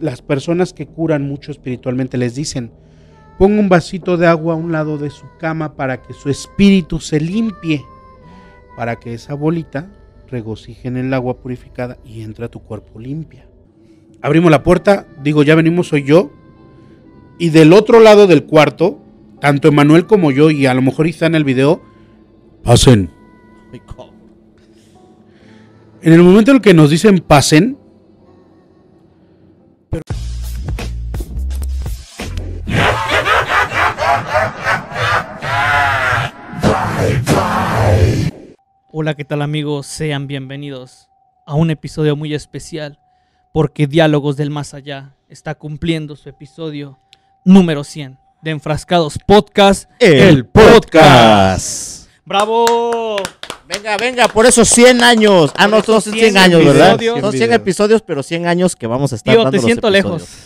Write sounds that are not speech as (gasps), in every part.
las personas que curan mucho espiritualmente les dicen, ponga un vasito de agua a un lado de su cama para que su espíritu se limpie, para que esa bolita regocije en el agua purificada y entre a tu cuerpo limpia. Abrimos la puerta, digo, ya venimos, soy yo, y del otro lado del cuarto, tanto Emanuel como yo, y a lo mejor está en el video, pasen. En el momento en el que nos dicen pasen, Hola, ¿qué tal amigos? Sean bienvenidos a un episodio muy especial porque Diálogos del Más Allá está cumpliendo su episodio número 100 de Enfrascados Podcast. El podcast. ¡Bravo! Venga, venga, por esos 100 años. Ah, no, son 100, 100 años, ¿verdad? episodios. Son 100 episodios, pero 100 años que vamos a estar Tío, dando te los siento episodios. lejos.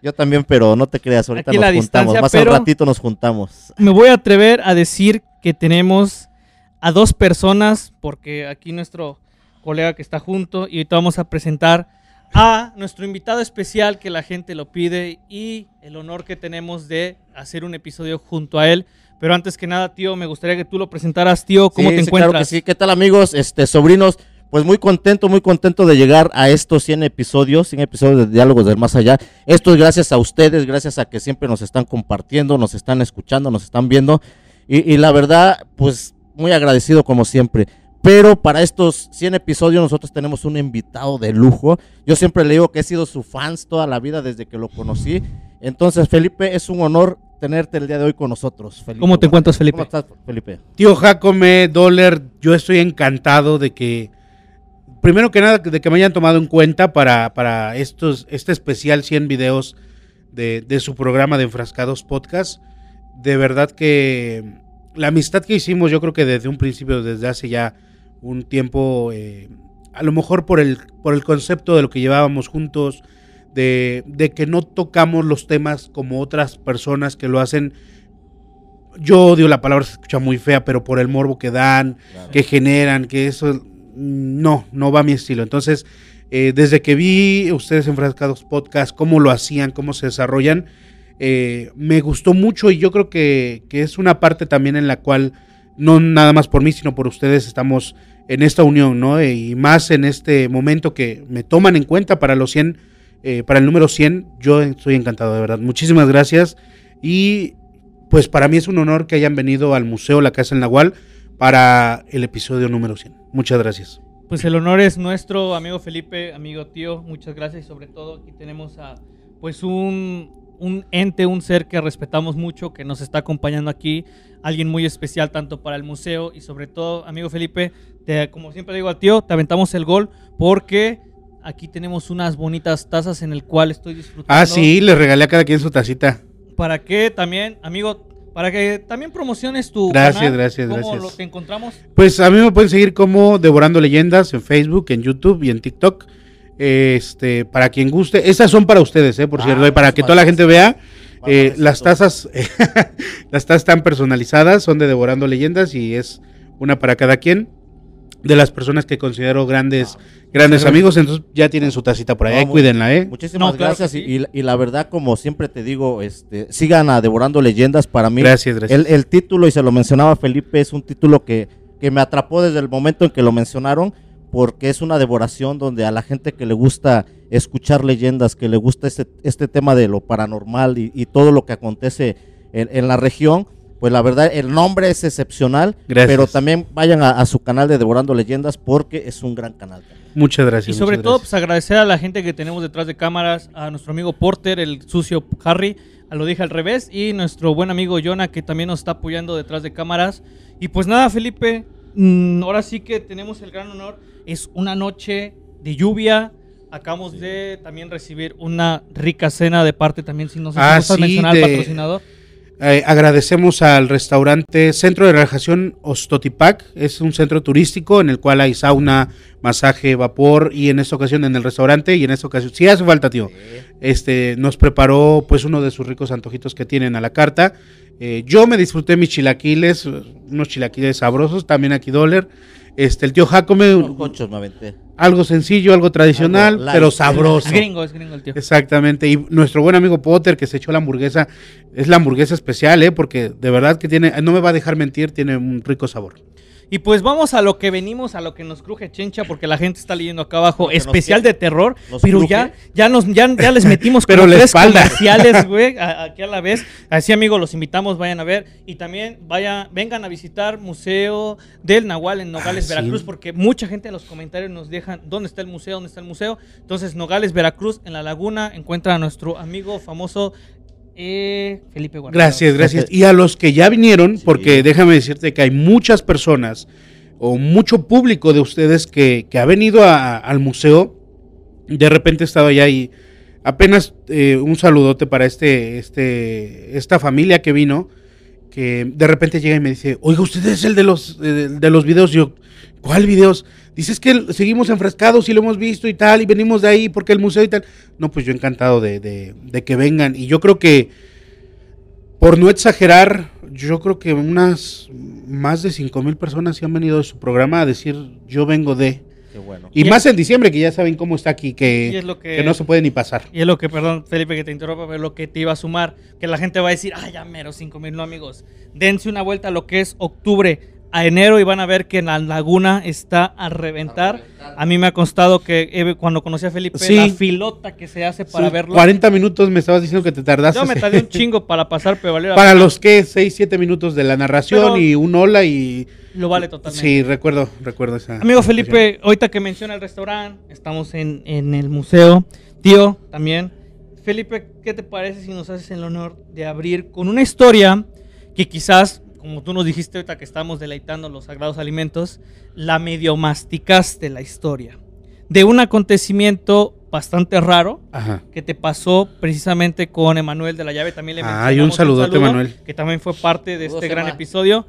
Yo también, pero no te creas, ahorita Aquí nos la juntamos. distancia, Más pero- al ratito nos juntamos. Me voy a atrever a decir que tenemos a dos personas, porque aquí nuestro colega que está junto, y ahorita vamos a presentar a nuestro invitado especial que la gente lo pide y el honor que tenemos de hacer un episodio junto a él. Pero antes que nada, tío, me gustaría que tú lo presentaras, tío. ¿Cómo Sí, te sí, Claro que encuentras? sí. ¿Qué tal, amigos? Este, sobrinos. Pues muy contento, muy contento de llegar a estos 100 episodios, 100 episodios de Diálogos del Más Allá. Esto es gracias a ustedes, gracias a que siempre nos están compartiendo, nos están escuchando, nos están viendo. Y, y la verdad, pues muy agradecido como siempre. Pero para estos 100 episodios nosotros tenemos un invitado de lujo. Yo siempre le digo que he sido su fans toda la vida desde que lo conocí. Entonces, Felipe, es un honor tenerte el día de hoy con nosotros. Felipe. ¿Cómo te encuentras, Felipe? ¿Cómo estás, Felipe? Tío Jacome, Dollar, yo estoy encantado de que, primero que nada, de que me hayan tomado en cuenta para, para estos, este especial 100 videos de, de su programa de Enfrascados Podcast. De verdad que la amistad que hicimos, yo creo que desde un principio, desde hace ya un tiempo, eh, a lo mejor por el, por el concepto de lo que llevábamos juntos, de, de que no tocamos los temas como otras personas que lo hacen yo odio la palabra, se escucha muy fea, pero por el morbo que dan, que generan, que eso no, no va a mi estilo. Entonces, eh, desde que vi ustedes enfrascados podcast, cómo lo hacían, cómo se desarrollan, eh, me gustó mucho y yo creo que, que es una parte también en la cual, no nada más por mí, sino por ustedes, estamos en esta unión, ¿no? Y más en este momento que me toman en cuenta para los 100, eh, para el número 100, yo estoy encantado, de verdad. Muchísimas gracias y pues para mí es un honor que hayan venido al Museo La Casa del Nahual para el episodio número 100. Muchas gracias. Pues el honor es nuestro, amigo Felipe, amigo tío, muchas gracias y sobre todo aquí tenemos a pues un, un ente, un ser que respetamos mucho, que nos está acompañando aquí, alguien muy especial tanto para el museo y sobre todo, amigo Felipe, te- como siempre digo al tío, te aventamos el gol porque aquí tenemos unas bonitas tazas en el cual estoy disfrutando. Ah, sí, le regalé a cada quien su tacita. Para que también, amigo, para que también promociones tu Gracias, canal, gracias, ¿cómo gracias. lo te encontramos? Pues a mí me pueden seguir como Devorando Leyendas en Facebook, en YouTube y en TikTok. Este, para quien guste. Estas son para ustedes, eh, por Ah, cierto, y para que toda la gente vea. eh, las tazas, (laughs) las tazas están personalizadas, son de Devorando Leyendas y es una para cada quien. De las personas que considero grandes, grandes Sí. amigos, entonces ya tienen su tacita por ahí, No, cuídenla, eh. Muchísimas No, claro gracias sí. y la verdad, como siempre te digo, este, sigan a Devorando Leyendas para mí. Gracias, gracias. El, el título, y se lo mencionaba Felipe, es un título que, que me atrapó desde el momento en que lo mencionaron, porque es una devoración donde a la gente que le gusta escuchar leyendas, que le gusta este, este tema de lo paranormal y, y todo lo que acontece en, en la región, pues la verdad el nombre es excepcional, Gracias. pero también vayan a, a su canal de Devorando Leyendas porque es un gran canal. Muchas gracias. Y sobre todo, gracias. pues agradecer a la gente que tenemos detrás de cámaras, a nuestro amigo Porter, el sucio Harry, a lo dije al revés, y nuestro buen amigo Jonah, que también nos está apoyando detrás de cámaras. Y pues nada, Felipe, mm, ahora sí que tenemos el gran honor. Es una noche de lluvia. Acabamos de también recibir una rica cena de parte también, si no sé si Ah, sí, mencionar al patrocinador. Eh, agradecemos al restaurante Centro de Relajación Ostotipac. Es un centro turístico en el cual hay sauna, masaje, vapor y en esta ocasión en el restaurante y en esta ocasión, sí hace falta, tío. Este nos preparó pues uno de sus ricos antojitos que tienen a la carta. Eh, yo me disfruté mis chilaquiles, unos chilaquiles sabrosos, también aquí Dollar. Este, el tío Jacome, Unos conchos me aventé. algo sencillo, algo tradicional, Algo pero sabroso. Es gringo, es gringo el tío. Exactamente. Y nuestro buen amigo Potter que se echó la hamburguesa, es la hamburguesa especial, ¿eh? Porque de verdad que tiene, no me va a dejar mentir, tiene un rico sabor. Y pues vamos a lo que venimos, a lo que nos cruje Chencha, porque la gente está leyendo acá abajo, especial de terror, pero cruje. ya, ya, nos, ya, ya les metimos (laughs) Pero tres comerciales, (laughs) güey, aquí a la vez. Así, amigos, los invitamos, vayan a ver. Y también vaya, vengan a visitar Museo del Nahual en Nogales, Ah, sí. Veracruz, porque mucha gente en los comentarios nos dejan dónde está el museo, dónde está el museo. Entonces, Nogales, Veracruz, en la laguna, encuentra a nuestro amigo famoso eh, Felipe Guardado. Gracias, gracias. Y a los que ya vinieron, Sí. porque déjame decirte que hay muchas personas o mucho público de ustedes que, que ha venido a- al museo. De repente estaba allá y apenas eh, un saludote para este, este, esta familia que vino, que de repente llega y me dice, oiga, usted es el de los, eh, de los videos. Y yo, ¿cuál videos? Dices que seguimos enfrascados y lo hemos visto y tal, y venimos de ahí porque el museo y tal. No, pues yo encantado de, de- de que vengan. Y yo creo que, por no exagerar, yo creo que unas más de 5 mil personas sí han venido de su programa a decir, yo vengo de... Qué bueno. Y Y más en diciembre, que ya saben cómo está aquí, que, Y es lo que- que no se puede ni pasar. Y es lo que, perdón, Felipe, que te interrumpa, pero lo que te iba a sumar, que la gente va a decir, ah, ya mero, 5 mil, no, amigos. Dense una vuelta a lo que es octubre a enero y van a ver que la laguna está a reventar. A mí me ha constado que eh, cuando conocí a Felipe, Sí. la filota que se hace para Sí, verlo. 40 minutos me estabas diciendo que te tardaste. Yo me tardé un (laughs) chingo para pasar, pero valió la Para pena. los que 6, 7 minutos de la narración Pero- y un hola y... Lo vale totalmente. Sí, recuerdo, recuerdo esa. Amigo. Felipe, ahorita que menciona el restaurante, estamos en, en el museo. Tío, también. Felipe, ¿qué te parece si nos haces el honor de abrir con una historia que quizás, como tú nos dijiste ahorita que estamos deleitando los sagrados alimentos, la medio masticaste la historia? De un acontecimiento bastante raro Ajá. que te pasó precisamente con Emanuel de la Llave. También le Ah, y un saludote, saludo, Emanuel. Que también fue parte de Saludos, este gran Emma. episodio.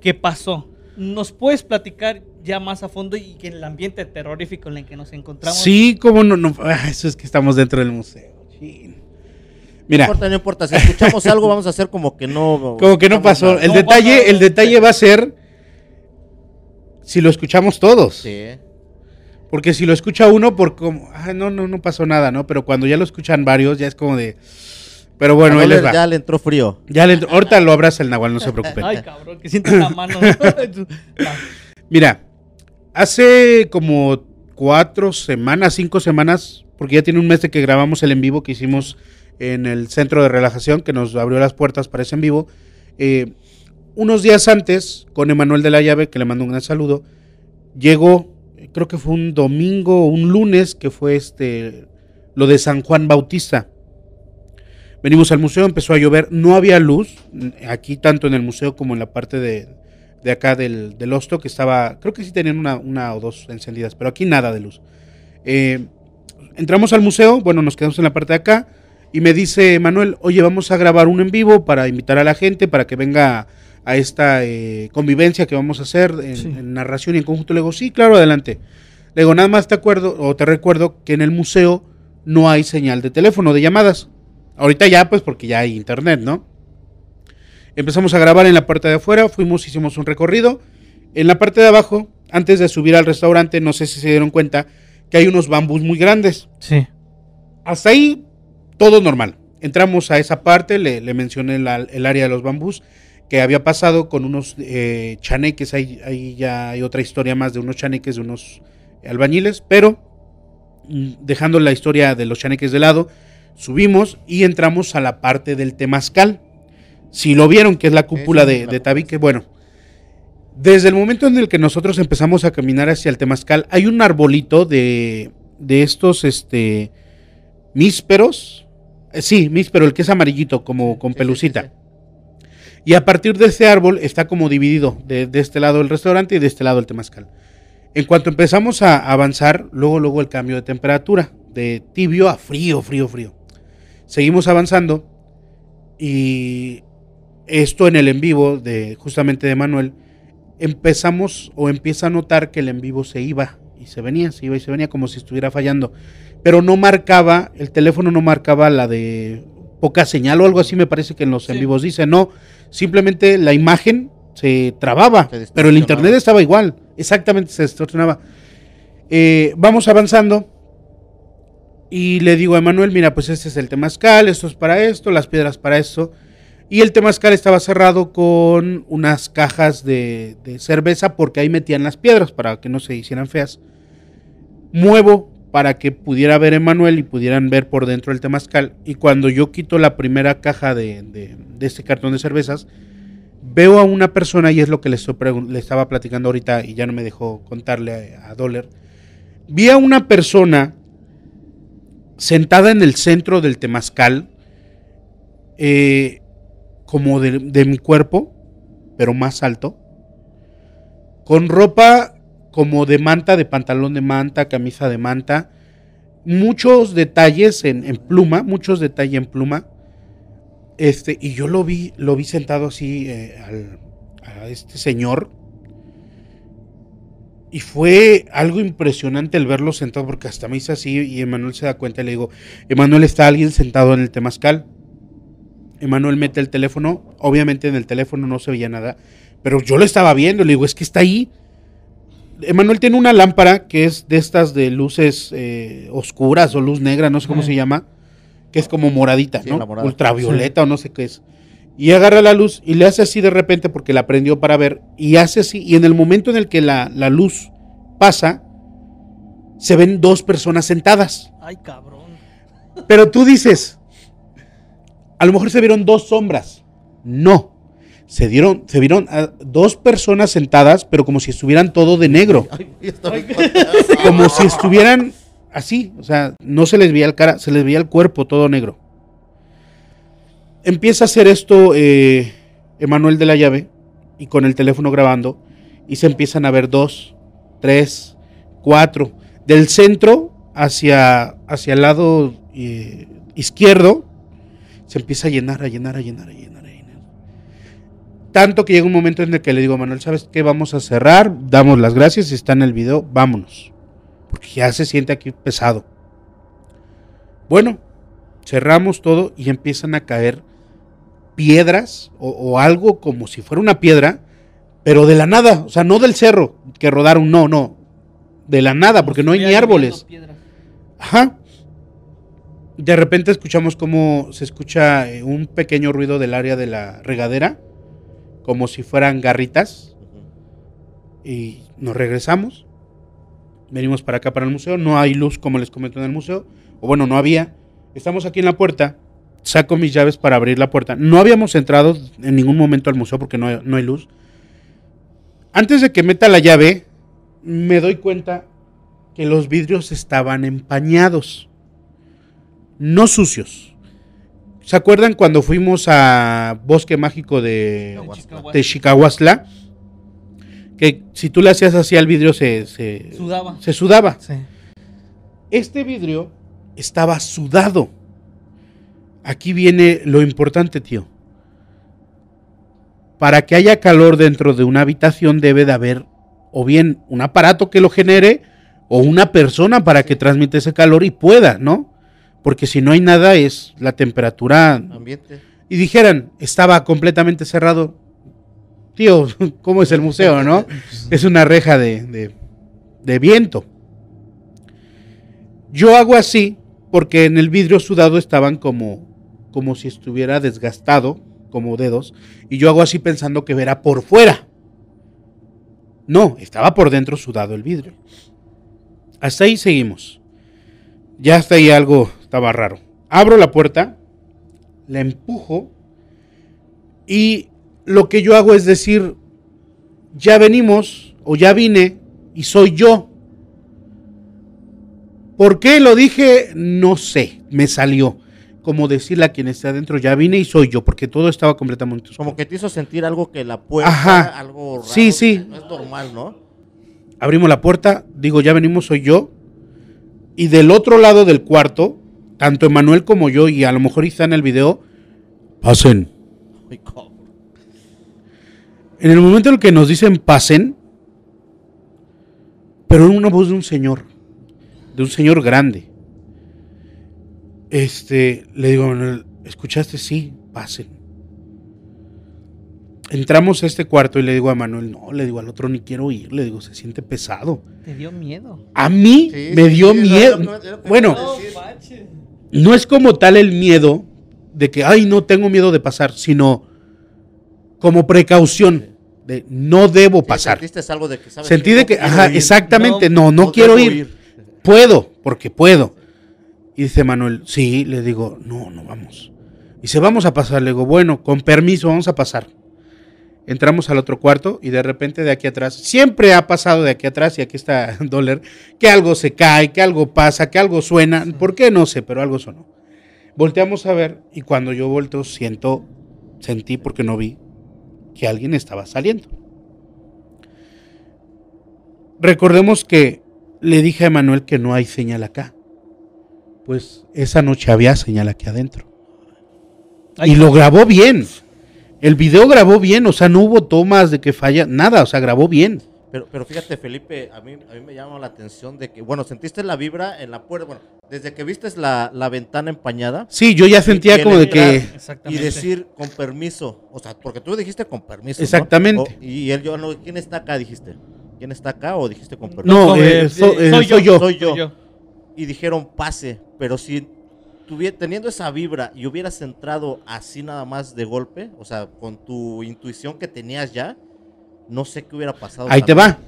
¿Qué pasó? ¿Nos puedes platicar ya más a fondo y que en el ambiente terrorífico en el que nos encontramos? Sí, como no, no, ah, eso es que estamos dentro del museo. Chin. No Mira, importa, no importa. Si escuchamos (laughs) algo, vamos a hacer como que no. como que no pasó. El No detalle, el detalle va a ser si lo escuchamos todos. Sí. Porque si lo escucha uno, por como, ah, no, no, no pasó nada, ¿no? Pero cuando ya lo escuchan varios, ya es como de. Pero bueno, A ahí les va. ya le entró frío. Ya le, ahorita lo abraza el Nahual, no se preocupen. Ay, cabrón, que siento la mano. Ah, (laughs) Mira, hace como cuatro semanas, cinco semanas, porque ya tiene un mes de que grabamos el en vivo que hicimos en el centro de relajación, que nos abrió las puertas para ese en vivo. eh, unos días antes, con Emanuel de la Llave, que le mando un gran saludo, llegó, creo que fue un domingo o un lunes, que fue este lo de San Juan Bautista. Venimos al museo, empezó a llover, no había luz, mm, aquí tanto en el museo como en la parte de, de acá del, del hosto, que estaba, creo que sí tenían una, una o dos encendidas, pero aquí nada de luz. Eh, entramos al museo, bueno, nos quedamos en la parte de acá, y me dice Manuel, oye, vamos a grabar un en vivo para invitar a la gente, para que venga a esta eh, convivencia que vamos a hacer en, Sí. en narración y en conjunto. Le digo, sí, claro, adelante. Le digo, nada más te acuerdo, o te recuerdo que en el museo no hay señal de teléfono, de llamadas. Ahorita ya, pues porque ya hay internet, ¿no? Empezamos a grabar en la parte de afuera, fuimos, hicimos un recorrido. En la parte de abajo, antes de subir al restaurante, no sé si se dieron cuenta que hay unos bambús muy grandes. Sí. Hasta ahí, todo normal. Entramos a esa parte, le, le mencioné la- el área de los bambús, que había pasado con unos eh, chaneques, ahí, ahí ya hay otra historia más de unos chaneques, de unos albañiles, pero mm, dejando la historia de los chaneques de lado, subimos y entramos a la parte del temazcal. Si lo vieron, que es la cúpula de, tabique, bueno. Desde el momento en el que nosotros empezamos a caminar hacia el temazcal, hay un arbolito de, de estos, este, mísperos. Eh, sí, míspero, el que es amarillito, como con sí, pelucita. sí, sí. Y a partir de ese árbol está como dividido, de, de este lado el restaurante y de este lado el temazcal. En cuanto empezamos a avanzar, luego, luego el cambio de temperatura, de tibio a frío, frío, frío. Seguimos avanzando y esto en el en vivo de justamente de Manuel, empezamos o empieza a notar que el en vivo se iba y se venía, se iba y se venía como si estuviera fallando. Pero no marcaba, el teléfono no marcaba la de poca señal o algo así, me parece que en los en vivos dice, no, simplemente la imagen se trababa, Se pero el internet estaba igual, exactamente se distorsionaba. Eh, vamos avanzando. Y le digo a Emanuel, mira, pues este es el temazcal, esto es para esto, las piedras para esto. Y el temazcal estaba cerrado con unas cajas de, cerveza porque ahí metían las piedras para que no se hicieran feas. Muevo para que pudiera ver Emanuel y pudieran ver por dentro el temazcal. Y cuando yo quito la primera caja de, este cartón de cervezas, veo a una persona, y es lo que le, estaba platicando ahorita y ya no me dejó contarle a, a Dollar. Vi a una persona sentada en el centro del temazcal, eh, como de, de mi cuerpo, pero más alto, con ropa como de manta, de pantalón de manta, camisa de manta, muchos detalles en, en pluma, muchos detalles en pluma. Este, y yo lo vi, lo vi sentado así eh, al- a este señor. Y fue algo impresionante el verlo sentado, porque hasta me hice así y Emanuel se da cuenta y le digo, Emanuel está alguien sentado en el temazcal. Emanuel mete el teléfono, obviamente en el teléfono no se veía nada, pero yo lo estaba viendo, le digo, es que está ahí. Emanuel tiene una lámpara que es de estas de luces eh, oscuras o luz negra, no sé cómo se llama, que es como moradita, Sí, ¿no? morada. Ultravioleta o no sé qué es. Y agarra la luz y le hace así de repente porque la prendió para ver y hace así y en el momento en el que la, la luz pasa, se ven dos personas sentadas. Ay, cabrón. Pero tú dices, a lo mejor se vieron dos sombras. No. Se dieron, se vieron a dos personas sentadas, pero como si estuvieran todo de negro. Como si estuvieran así. O sea, no se les veía el cara, se les veía el cuerpo todo negro. Empieza a hacer esto eh, Emanuel de la llave y con el teléfono grabando. Y se empiezan a ver dos, tres, cuatro. Del centro hacia, hacia el lado eh, izquierdo se empieza a llenar, a llenar, a llenar, a llenar, a llenar. Tanto que llega un momento en el que le digo, Manuel, ¿sabes qué? Vamos a cerrar, damos las gracias, si está en el video, vámonos. Porque ya se siente aquí pesado. Bueno, cerramos todo y empiezan a caer piedras o, o algo como si fuera una piedra, pero de la nada, o sea, no del cerro que rodaron, no, no, de la nada, porque no hay ni árboles. Ajá. De repente escuchamos como se escucha eh, un pequeño ruido del área de la regadera, como si fueran garritas, y nos regresamos. Venimos para acá, para el museo. No hay luz, como les comenté en el museo, o bueno, no había. Estamos aquí en la puerta. Saco mis llaves para abrir la puerta. No habíamos entrado en ningún momento al museo porque no hay, no hay luz. Antes de que meta la llave, me doy cuenta que los vidrios estaban empañados, no sucios. ¿Se acuerdan cuando fuimos a Bosque Mágico de, de Chicahuasla? Que si tú le hacías así al vidrio se, se, Sudaba. se sudaba. Sí. Este vidrio estaba sudado. Aquí viene lo importante, tío. Para que haya calor dentro de una habitación debe de haber o bien un aparato que lo genere o una persona para que transmita ese calor y pueda, ¿no? Porque si no hay nada es la temperatura Ambiente. y dijeran, estaba completamente cerrado. Tío, (laughs) ¿cómo es el museo, no? Es una reja de, de- de viento. Yo hago así porque en el vidrio sudado estaban como, como si estuviera desgastado, como dedos, y yo hago así pensando que era por fuera. No, estaba por dentro sudado el vidrio. Hasta ahí seguimos. Ya hasta ahí algo estaba raro. Abro la puerta, la empujo y lo que yo hago es decir, ya venimos o ya vine y soy yo. ¿Por qué lo dije? No sé, me salió. Como decirle a quien está adentro, ya vine y soy yo, porque todo estaba completamente oscuro. Como que te hizo sentir algo que la puerta, Ajá. algo raro. Sí, sí. No es normal, ¿no? Abrimos la puerta, digo, ya venimos, soy yo. Y del otro lado del cuarto, tanto Emanuel como yo, y a lo mejor está en el video, pasen. En el momento en el que nos dicen pasen, pero en una voz de un señor, de un señor grande. Este, le digo, a Manuel, ¿escuchaste? Sí, pasen. entramos a este cuarto y le digo a Manuel, no, le digo al otro ni quiero ir, le digo, se siente pesado. Te dio miedo. A mí Sí, me dio sí, miedo. lo- lo- lo que bueno, no es como tal el miedo de que, ay, no tengo miedo de pasar, sino como precaución de no debo Sí, pasar. Sentiste algo de que sabes Sentí que de que, ajá, ir, exactamente, no, no, quiero debo ir. Puedo, porque puedo. Y dice Manuel, sí, le digo, no, no vamos. Dice, vamos a pasar. Le digo, bueno, con permiso, vamos a pasar. Entramos al otro cuarto y de repente de aquí atrás, siempre ha pasado de aquí atrás, y aquí está (laughs) Dollar, que algo se cae, que algo pasa, que algo suena. ¿Por qué? No sé, pero algo sonó. Volteamos a ver y cuando yo volteo siento, sentí porque no vi que alguien estaba saliendo. Recordemos que le dije a Manuel que no hay señal acá. Pues esa noche había señal aquí adentro. Ay, y lo grabó bien. El video grabó bien, o sea, no hubo tomas de que falla, nada, o sea, grabó bien. Pero, pero fíjate, Felipe, a mí, a mí me llama la atención de que, bueno, sentiste la vibra en la puerta, bueno, desde que viste la, la ventana empañada Sí, yo ya sentía como de que... y Exactamente. decir con permiso, o sea, porque tú dijiste con permiso. ¿no? Exactamente. O- y él, yo, no, ¿quién está acá? Dijiste. ¿Quién está acá o dijiste con permiso? No, No, eh, eh, so- eh, eh, soy soy, yo, yo. Soy yo. Soy yo. Y dijeron pase, pero si tuviera, teniendo esa vibra y hubieras entrado así nada más de golpe, o sea, con tu intuición que tenías ya, no sé qué hubiera pasado. Ahí te va.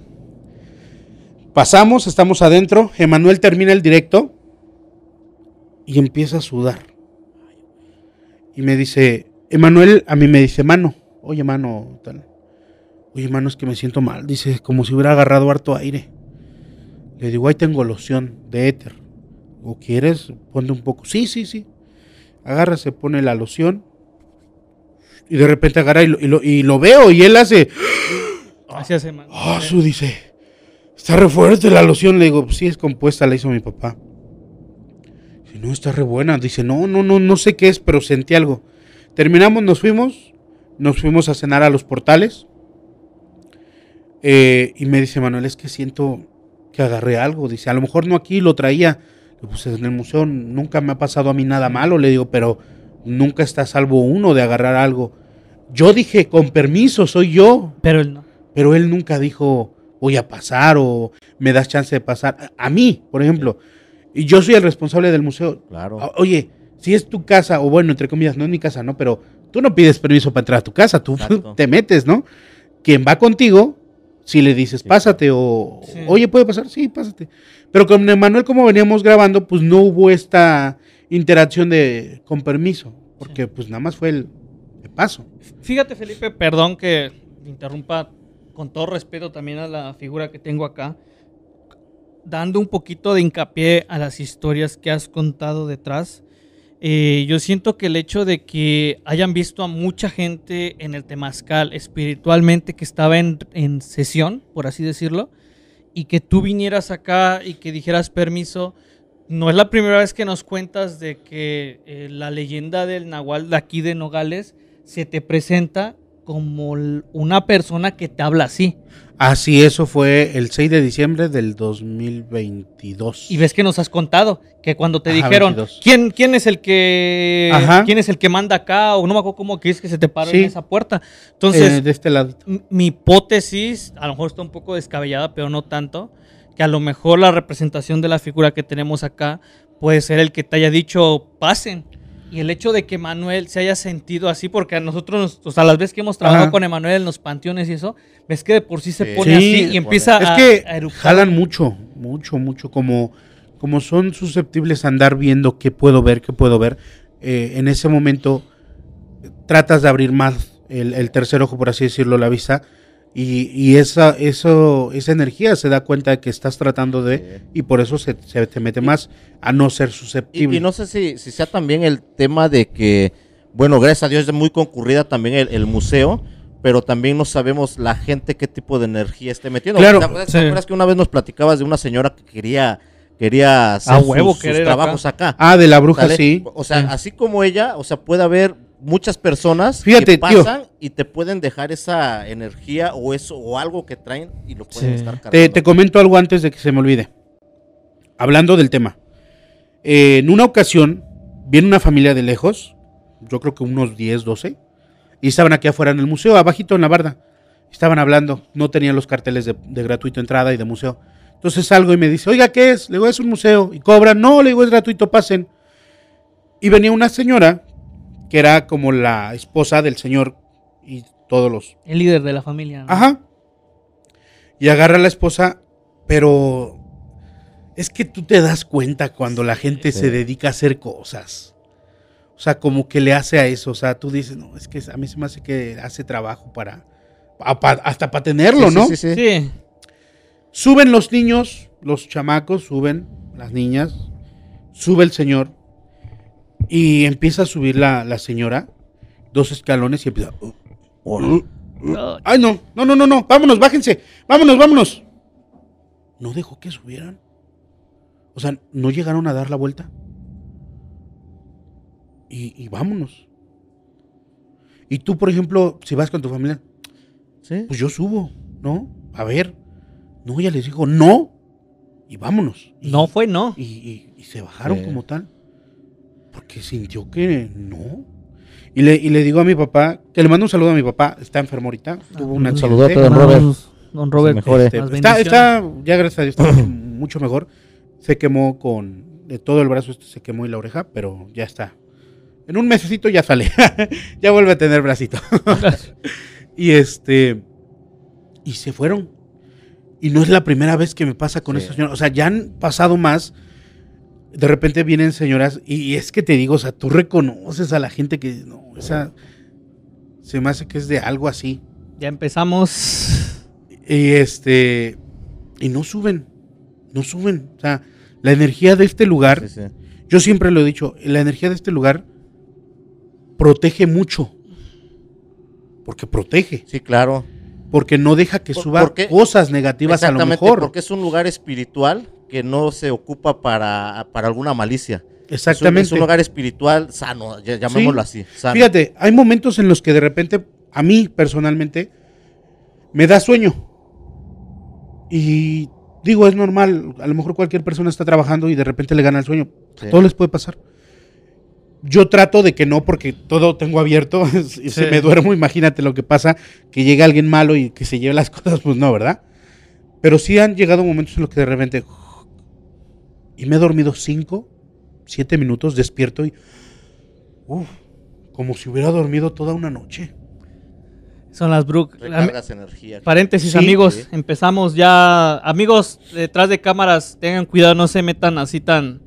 Pasamos, estamos adentro. Emanuel termina el directo y empieza a sudar. Y me dice, Emanuel, a mí me dice, mano, oye, mano, tal. Oye, mano, es que me siento mal. Dice, como si hubiera agarrado harto aire. Le digo, ahí tengo loción de éter. ¿O quieres? Ponte un poco. Sí, sí, sí. Agarra, se pone la loción. Y de repente agarra y lo, y lo- y lo veo y él hace... (gasps) Así hace, man. Ah, su dice, está re fuerte la loción. Le digo, sí, es compuesta, la hizo mi papá. Dice, no, está re buena. Dice, no, no, no, no sé qué es, pero sentí algo. Terminamos, nos fuimos, nos fuimos a cenar a los portales. Eh, y me dice Manuel, es que siento que agarré algo. Dice, a lo mejor no aquí, lo traía. Pues en el museo nunca me ha pasado a mí nada malo. Le digo, pero nunca está a salvo uno de agarrar algo. Yo dije, con permiso, soy yo. Pero él no. Pero él nunca dijo, voy a pasar o me das chance de pasar. A, a mí, por ejemplo. Y yo soy el responsable del museo. Claro. O- Oye, si es tu casa, o bueno, entre comillas, no es mi casa, ¿no? Pero tú no pides permiso para entrar a tu casa, tú Exacto. (laughs) te metes, ¿no? Quien va contigo, si le dices, Sí. pásate, o, Sí. oye, ¿puede pasar? Sí, pásate. Pero con Emanuel, como veníamos grabando, pues no hubo esta interacción de con permiso, porque pues nada más fue el, el paso. Fíjate, Felipe, perdón que interrumpa con todo respeto también a la figura que tengo acá, dando un poquito de hincapié a las historias que has contado detrás. Eh, yo siento que el hecho de que hayan visto a mucha gente en el Temazcal espiritualmente que estaba en, en sesión, por así decirlo, y que tú vinieras acá y que dijeras permiso, no es la primera vez que nos cuentas de que eh, la leyenda del Nahual de aquí de Nogales se te presenta como una persona que te habla así. Así, eso fue el 6 de diciembre del 2022. Y ves que nos has contado que cuando te Ajá, dijeron 22. ¿quién, quién es el que Ajá. quién es el que manda acá o no me acuerdo cómo que es que se te paró Sí. en esa puerta. Entonces, Eh, de este lado. mi hipótesis, a lo mejor está un poco descabellada, pero no tanto, que a lo mejor la representación de la figura que tenemos acá puede ser el que te haya dicho pasen. Y el hecho de que Manuel se haya sentido así, porque a nosotros, nos- o sea, las veces que hemos trabajado Ajá. con Emanuel en los panteones y eso, ves que de por sí se Sí. pone Sí, así y empieza Es a, que a eructar. jalan mucho, mucho, mucho. Como, como son susceptibles a andar viendo qué puedo ver, qué puedo ver. eh, en ese momento tratas de abrir más el, el tercer ojo, por así decirlo, la vista. Y, y esa, eso, esa energía se da cuenta de que estás tratando de. Y por eso se, se te mete más a no ser susceptible. y no sé si, si sea también el tema de que, bueno, gracias a Dios es muy concurrida también el, el museo, pero también no sabemos la gente qué tipo de energía esté metiendo. Claro. ¿Te acuerdas, te Sí. acuerdas que una vez nos platicabas de una señora que quería, quería hacer A sus- huevo sus, querer trabajos acá? Ah, de la bruja, ¿sale? sí. O sea, Sí. así como ella, o sea, puede haber muchas personas Fíjate, que tío. pasan y te pueden dejar esa energía o eso o algo que traen y lo pueden Sí. estar Te, cargando. te comento algo antes de que se me olvide. Hablando del tema. Eh, en una ocasión, viene una familia de lejos, yo creo que unos 10, 12, Y estaban aquí afuera en el museo, abajito en la barda. Estaban hablando, no tenían los carteles de, de gratuito entrada y de museo. Entonces salgo y me dice, oiga, ¿qué es? Le digo, es un museo. Y cobran, no, le digo, es gratuito, pasen. Y venía una señora que era como la esposa del señor y todos los... El líder de la familia. ¿no? Ajá. Y agarra a la esposa, pero es que tú te das cuenta cuando la gente Sí. se dedica a hacer cosas. O sea, como que le hace a eso. O sea, tú dices, no, es que a mí se me hace que hace trabajo para... pa- pa- hasta para tenerlo, Sí, ¿no? Sí, sí. Sí. Suben los niños, los chamacos, suben las niñas, sube el señor y empieza a subir la, la señora dos escalones y empieza... "Uh, uh, No, Ay, no, no, no, no, no, vámonos, bájense, vámonos, vámonos. No dejó que subieran. O sea, no llegaron a dar la vuelta. Y, y vámonos. Y tú, por ejemplo, si vas con tu familia, Sí. pues yo subo, ¿no? A ver. No, ella les dijo, no. Y vámonos. Y, no fue no. Y, y- y se bajaron Sí. como tal. Porque sintió que no. Y le, y le digo a mi papá, que le mando un saludo a mi papá, está enfermo ahorita, tuvo un accidente. saludote, don Robert. Don Robert. Este, está, está, ya gracias a Dios, está mucho, (coughs) mucho mejor. Se quemó con, de todo el brazo este se quemó y la oreja, pero ya está. En un mesecito ya sale, (laughs) ya vuelve a tener bracito. (laughs) y este, y se fueron. Y no es la primera vez que me pasa con Sí. esta señora. O sea, ya han pasado más. De repente vienen señoras y, y es que te digo, o sea, tú reconoces a la gente que, no, esa, se me hace que es de algo así. Ya empezamos. Y este. Y no suben. No suben. O sea, la energía de este lugar. Sí, sí. Yo siempre lo he dicho. La energía de este lugar protege mucho. Porque protege. Sí, claro. Porque no deja que suba cosas negativas a lo mejor. porque es un lugar espiritual que no se ocupa para, para alguna malicia. Es un- Exactamente. Es un, lugar espiritual sano, llamémoslo así. sano. Fíjate, hay momentos en los que de repente, a mí personalmente, me da sueño. Y digo, es normal. A lo mejor cualquier persona está trabajando y de repente le gana el sueño. Sí. A todos les puede pasar. Yo trato de que no, porque todo tengo abierto. (laughs) y Si Sí. me duermo, imagínate lo que pasa, que llega alguien malo y que se lleve las (laughs) cosas, pues no, ¿verdad? Pero sí han llegado momentos en los que de repente... Y me he dormido cinco, siete minutos, despierto y... Uf, como si hubiera dormido toda una noche. Son las Brook. Recargas energía. Paréntesis, Sí, amigos. sí. Empezamos ya. Amigos, detrás de cámaras, tengan cuidado, no se metan así tan.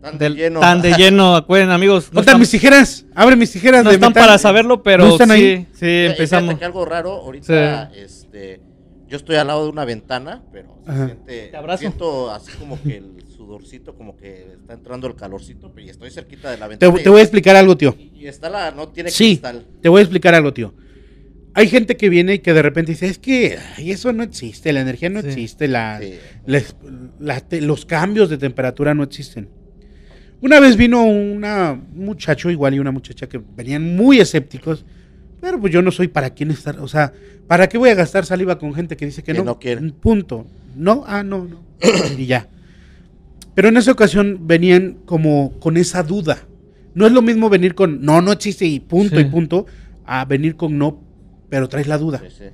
Tan de del- lleno. tan de lleno, (laughs) acuerden, amigos. No ¿Dónde están están, mis tijeras? Abre mis tijeras no de están metal. para saberlo, pero ¿No están sí, ahí? sí, empezamos. fíjate que algo raro, ahorita, este, yo estoy al lado de una ventana, pero se siente- Te abrazo. siento así como que el sudorcito, como que está entrando el calorcito, pero y estoy cerquita de la Te, ventana. te voy a explicar algo, tío. y, y está la, no tiene Sí, cristal. te voy a explicar algo, tío. Hay gente que viene y que de repente dice, es que ay, eso no existe, la energía no Sí. existe, la, Sí. les- la te- los cambios de temperatura no existen. Una vez vino una, un muchacho igual y una muchacha que venían muy escépticos, pero pues yo no soy para quién estar, o sea, ¿para qué voy a gastar saliva con gente que dice que, Que no? no quiere. Punto. No, ah, no, no. (clears throat) y ya. Pero en esa ocasión venían como con esa duda. No es lo mismo venir con no, no existe y punto Sí. y punto, a venir con no, pero traes la duda. Sí, sí.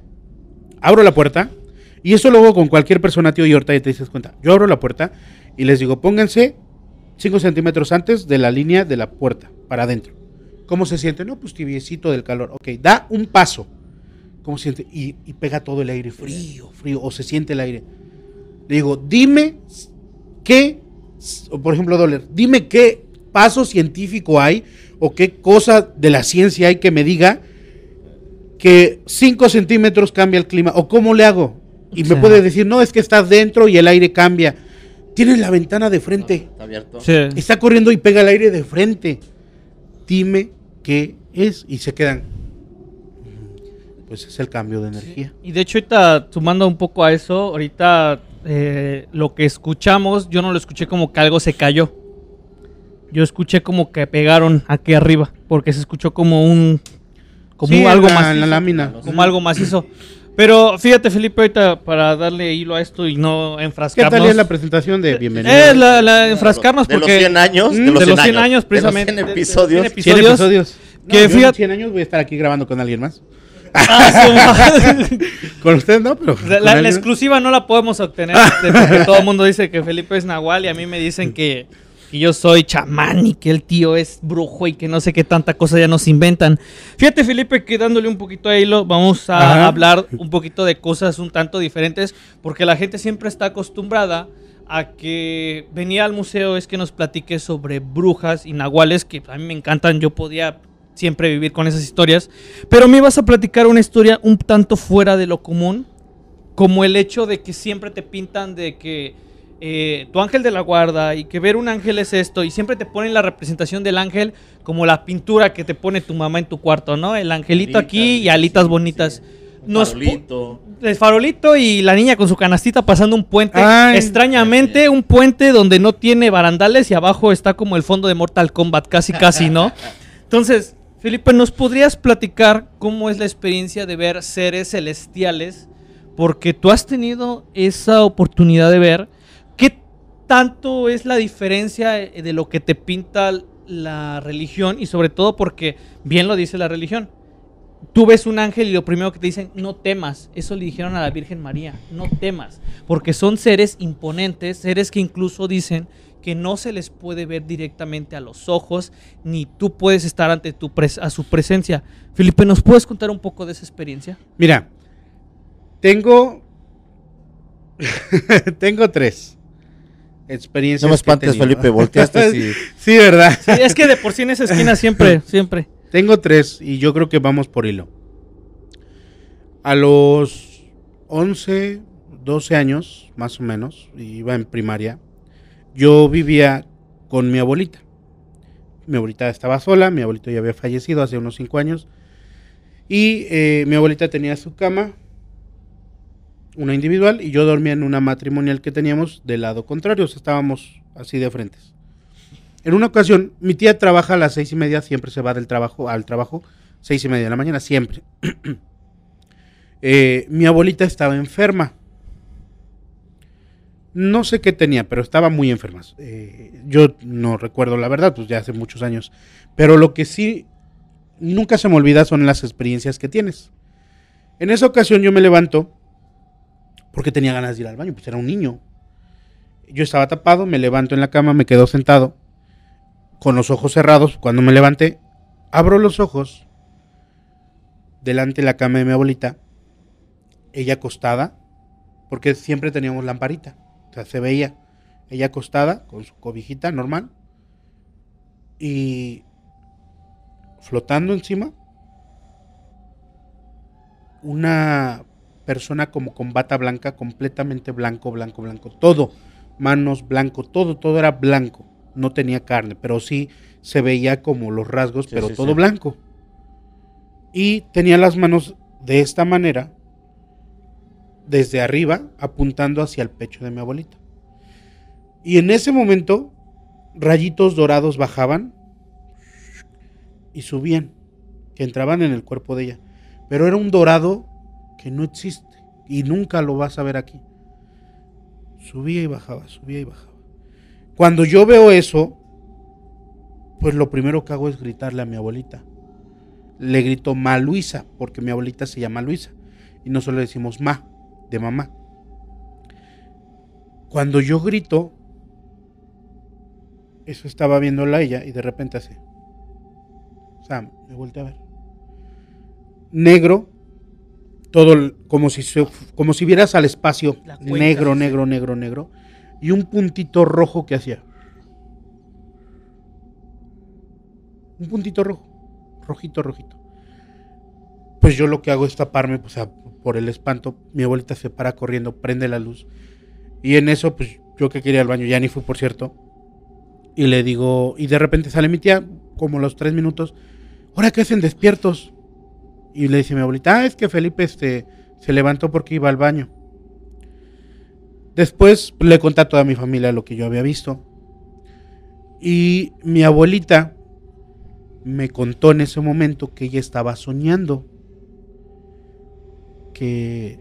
Abro la puerta y eso luego con cualquier persona, tío, y ahorita ya te dices cuenta. Yo abro la puerta y les digo, pónganse 5 centímetros antes de la línea de la puerta, para adentro. ¿Cómo se siente? No, pues tibiecito del calor. Ok, da un paso. ¿Cómo se siente? Y, y pega todo el aire frío, frío, o se siente el aire. Le digo, dime qué, por ejemplo, Doller, dime qué paso científico hay o qué cosa de la ciencia hay que me diga que 5 centímetros cambia el clima o cómo le hago. Y me puede decir, no, es que estás dentro y el aire cambia. Tienes la ventana de frente. Está abierto. Sí. Está corriendo y pega el aire de frente. Dime qué es. Y se quedan. "Mm, Pues es el cambio de energía. Y de hecho, ahorita sumando un poco a eso, ahorita eh, lo que escuchamos, yo no lo escuché como que algo se cayó. Yo escuché como que pegaron aquí arriba, porque se escuchó como un. como Sí, algo en la, más. en la lámina. Como algo macizo. Pero fíjate, Felipe, ahorita para darle hilo a esto y no ¿Qué enfrascarnos. tal es la presentación de bienvenido? Eh, la, la enfrascarnos de porque. los 100 años. Mm, De los de 100, los 100 años, precisamente. De los 100 de- de- episodios. de- 100 episodios. No, Que yo en fíjate- 100 años voy a estar aquí grabando con alguien más. Ah. (laughs) Con usted no, pero. La, exclusiva no la podemos obtener de- porque todo el mundo dice que Felipe es Nahual y a mí me dicen que, que yo soy chamán y que el tío es brujo y que no sé qué tanta cosa ya nos inventan. Fíjate Felipe que dándole un poquito a hilo vamos a Ajá. hablar un poquito de cosas un tanto diferentes porque la gente siempre está acostumbrada a que venía al museo es que nos platique sobre brujas y nahuales que a mí me encantan, yo podía siempre vivir con esas historias, pero me ibas a platicar una historia un tanto fuera de lo común, como el hecho de que siempre te pintan de que eh, tu ángel de la guarda y que ver un ángel es esto y siempre te ponen la representación del ángel como la pintura que te pone tu mamá en tu cuarto, ¿no? El angelito aquí y alitas bonitas. Nos po- Farolito. el farolito y la niña con su canastita pasando un puente. Ay. Extrañamente, un puente donde no tiene barandales y abajo está como el fondo de Mortal Kombat, casi, casi, ¿no? (laughs) Entonces, Felipe, ¿nos podrías platicar cómo es la experiencia de ver seres celestiales? Porque tú has tenido esa oportunidad de ver. ¿Qué tanto es la diferencia eh, de lo que te pinta la religión? Y sobre todo porque, bien lo dice la religión, tú ves un ángel y lo primero que te dicen, no temas. Eso le dijeron a la Virgen María, no temas. Porque son seres imponentes, seres que incluso dicen que no se les puede ver directamente a los ojos, ni tú puedes estar ante tu pres- a su presencia. Felipe, ¿nos puedes contar un poco de esa experiencia? Mira, tengo. (laughs) tengo tres experiencias. No me espantes. Felipe, volteaste y... (laughs) sí, ¿verdad? Sí, es que de por sí en esa esquina (laughs) siempre, siempre. Tengo tres y yo creo que vamos por hilo. A los 11, 12 años, más o menos, iba en primaria, yo vivía con mi abuelita. Mi abuelita estaba sola, mi abuelito ya había fallecido hace unos 5 años. Y eh, mi abuelita tenía su cama, una individual, y yo dormía en una matrimonial que teníamos del lado contrario, o sea, estábamos así de frentes. En una ocasión, mi tía trabaja a las seis y media, siempre se va del trabajo al trabajo, seis y media de la mañana, siempre. (clears throat) Eh, mi abuelita estaba enferma. No sé qué tenía, pero estaba muy enferma. Eh, yo no recuerdo la verdad, pues ya hace muchos años. Pero lo que sí nunca se me olvida son las experiencias que tienes. En esa ocasión yo me levanto porque tenía ganas de ir al baño, pues era un niño. Yo estaba tapado, me levanto en la cama, me quedo sentado con los ojos cerrados. Cuando me levanté, abro los ojos delante de la cama de mi abuelita, ella acostada, porque siempre teníamos lamparita, o sea, se veía ella acostada con su cobijita normal y flotando encima una persona como con bata blanca, completamente blanco, blanco, blanco, todo, manos blanco, todo, todo era blanco, no tenía carne, pero sí se veía como los rasgos, Sí, pero sí, todo sí. blanco. Y tenía las manos de esta manera, desde arriba, apuntando hacia el pecho de mi abuelita. Y en ese momento, rayitos dorados bajaban y subían, que entraban en el cuerpo de ella. Pero era un dorado que no existe y nunca lo vas a ver aquí. Subía y bajaba, subía y bajaba. Cuando yo veo eso, pues lo primero que hago es gritarle a mi abuelita. Le grito Ma Luisa, porque mi abuelita se llama Luisa. Y nosotros le decimos Ma, de mamá. Cuando yo grito, eso estaba viéndola ella y de repente así. O sea, me volteé a ver. Negro, todo como si se- como si vieras al espacio, negro, negro, negro, negro, y un puntito rojo que hacía. Un puntito rojo, rojito, rojito. Pues yo lo que hago es taparme, pues, a- por el espanto. Mi abuelita se para corriendo, prende la luz. Y en eso, pues yo que quería al baño, ya ni fui, por cierto. Y le digo, y de repente sale mi tía, como los tres minutos, ¿ahora qué hacen despiertos? Y le dice mi abuelita, ah, es que Felipe este, se levantó porque iba al baño. Después le conté a toda mi familia lo que yo había visto. Y mi abuelita me contó en ese momento que ella estaba soñando que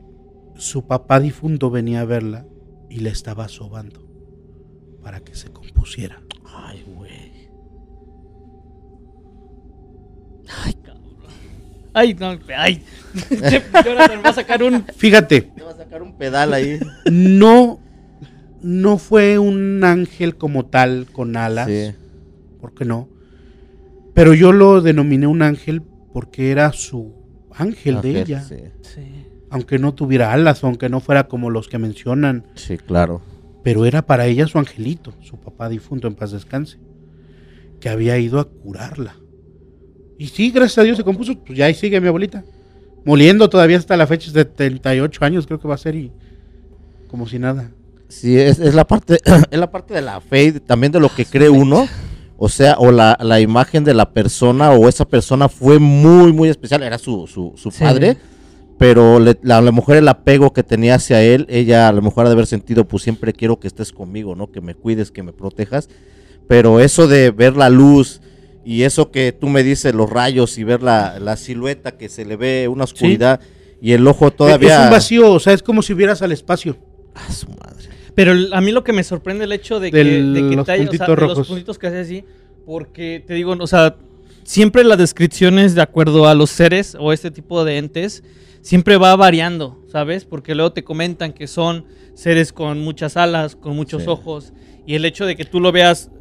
su papá difunto venía a verla y le estaba sobando para que se compusiera. Ay, güey. Ay, no, ay. (laughs) Jonathan va a sacar un. Fíjate, Te va a sacar un pedal ahí. no, no fue un ángel como tal con alas. Sí. ¿Por qué no? Pero yo lo denominé un ángel porque era su ángel de Ángel, ella. Sí. Sí. Aunque no tuviera alas, aunque no fuera como los que mencionan. Sí, claro. Pero era para ella su angelito, su papá difunto en paz descanse. Que había ido a curarla. Y sí, gracias a Dios se compuso. Pues ya ahí sigue mi abuelita. Moliendo todavía hasta la fecha, 78 años creo que va a ser y como si nada. Sí, es, es la parte, (coughs) es la parte de la fe y también de lo que cree uno. O sea, o la, la imagen de la persona o esa persona fue muy, muy especial. Era su, su, su Sí. padre. Pero le- la, a lo mejor el apego que tenía hacia él, ella a lo mejor ha de haber sentido, pues siempre quiero que estés conmigo, ¿no? Que me cuides, que me protejas. Pero eso de ver la luz y eso que tú me dices, los rayos y ver la, la silueta que se le ve una oscuridad y el ojo todavía... Es un vacío, o sea, es como si vieras al espacio. Ah, su madre. Pero a mí lo que me sorprende el hecho de que, Del- de que los te haya- o sea, puntitos de los puntitos que hace así, porque te digo, o sea, siempre las descripciones de acuerdo a los seres o este tipo de entes siempre va variando, ¿sabes? Porque luego te comentan que son seres con muchas alas, con muchos Sí. ojos, y el hecho de que tú lo veas,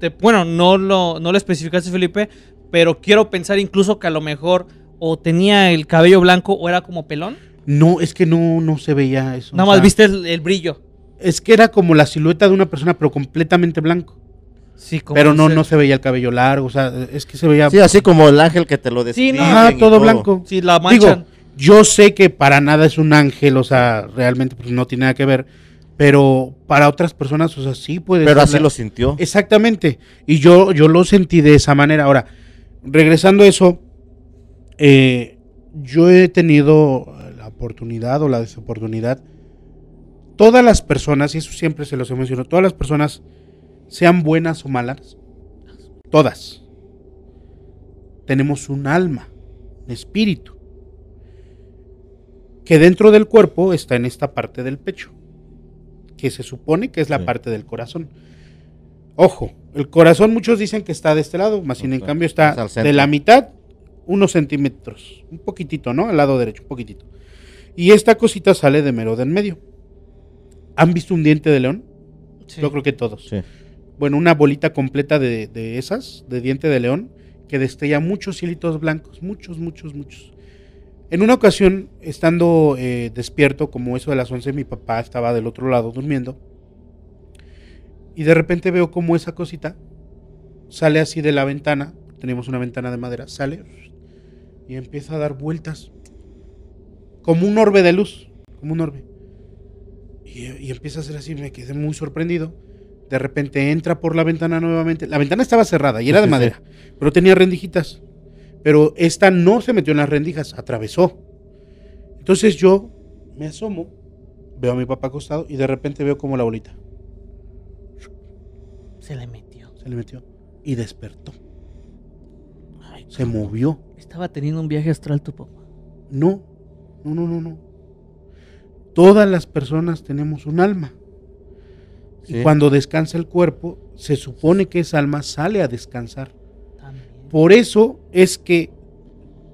te- bueno, no lo, no lo especificaste, Felipe, pero quiero pensar incluso que a lo mejor o tenía el cabello blanco o era como pelón. No, es que no, no se veía eso. Nada o más sea, viste el, el brillo. Es que era como la silueta de una persona, pero completamente blanco. Sí, como Pero no, ser- no se veía el cabello largo, o sea, es que se veía... Sí, así como el ángel que te lo Sí, describe. no. Ajá, todo blanco. Sí, la Digo, manchan. Yo sé que para nada es un ángel, o sea, realmente pues no tiene nada que ver, pero para otras personas, o sea, sí puede Pero ser así la- lo sintió. Exactamente, y yo, yo lo sentí de esa manera. Ahora, regresando a eso, eh, yo he tenido la oportunidad o la desoportunidad, todas las personas, y eso siempre se los he mencionado, todas las personas, sean buenas o malas, todas, tenemos un alma, un espíritu, que dentro del cuerpo está en esta parte del pecho, que se supone que es la Sí. parte del corazón. Ojo, el corazón muchos dicen que está de este lado, más sin en cambio está de la mitad, unos centímetros, un poquitito, ¿no? Al lado derecho, un poquitito. Y esta cosita sale de mero de en medio. ¿Han visto un diente de león? Sí. Yo creo que todos. Sí. Bueno, una bolita completa de, de esas, de diente de león, que destella muchos hilitos blancos, muchos, muchos, muchos. En una ocasión, estando eh, despierto, como eso de las 11, mi papá estaba del otro lado durmiendo. Y de repente veo como esa cosita sale así de la ventana. Tenemos una ventana de madera, sale y empieza a dar vueltas. Como un orbe de luz, como un orbe. Y, y empieza a hacer así, me quedé muy sorprendido. De repente entra por la ventana nuevamente. La ventana estaba cerrada y era de madera, pero tenía rendijitas. Pero esta no se metió en las rendijas, atravesó. Entonces yo me asomo, veo a mi papá acostado y de repente veo como la bolita Se le metió. se le metió y despertó. Se movió. Estaba teniendo un viaje astral tu papá. No, no, no, no, no. Todas las personas tenemos un alma. Sí. Y cuando descansa el cuerpo, se supone que esa alma sale a descansar. Por eso es que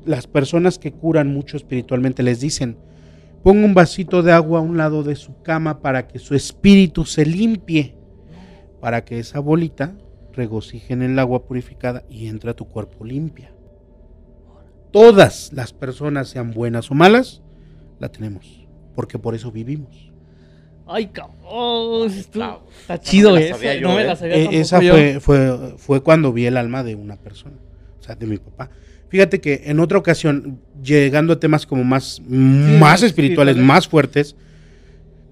las personas que curan mucho espiritualmente les dicen, ponga un vasito de agua a un lado de su cama para que su espíritu se limpie, para que esa bolita regocije en el agua purificada y entre a tu cuerpo limpia. Todas las personas, sean buenas o malas, la tenemos, porque por eso vivimos. Ay, cabrón. Está chido No me la eso. sabía yo, no me ¿eh? la sabía Eh, esa yo. fue, fue, fue cuando vi el alma de una persona, sea, de mi papá. Fíjate que en otra ocasión, llegando a temas como más, más espirituales, espirituales. más fuertes,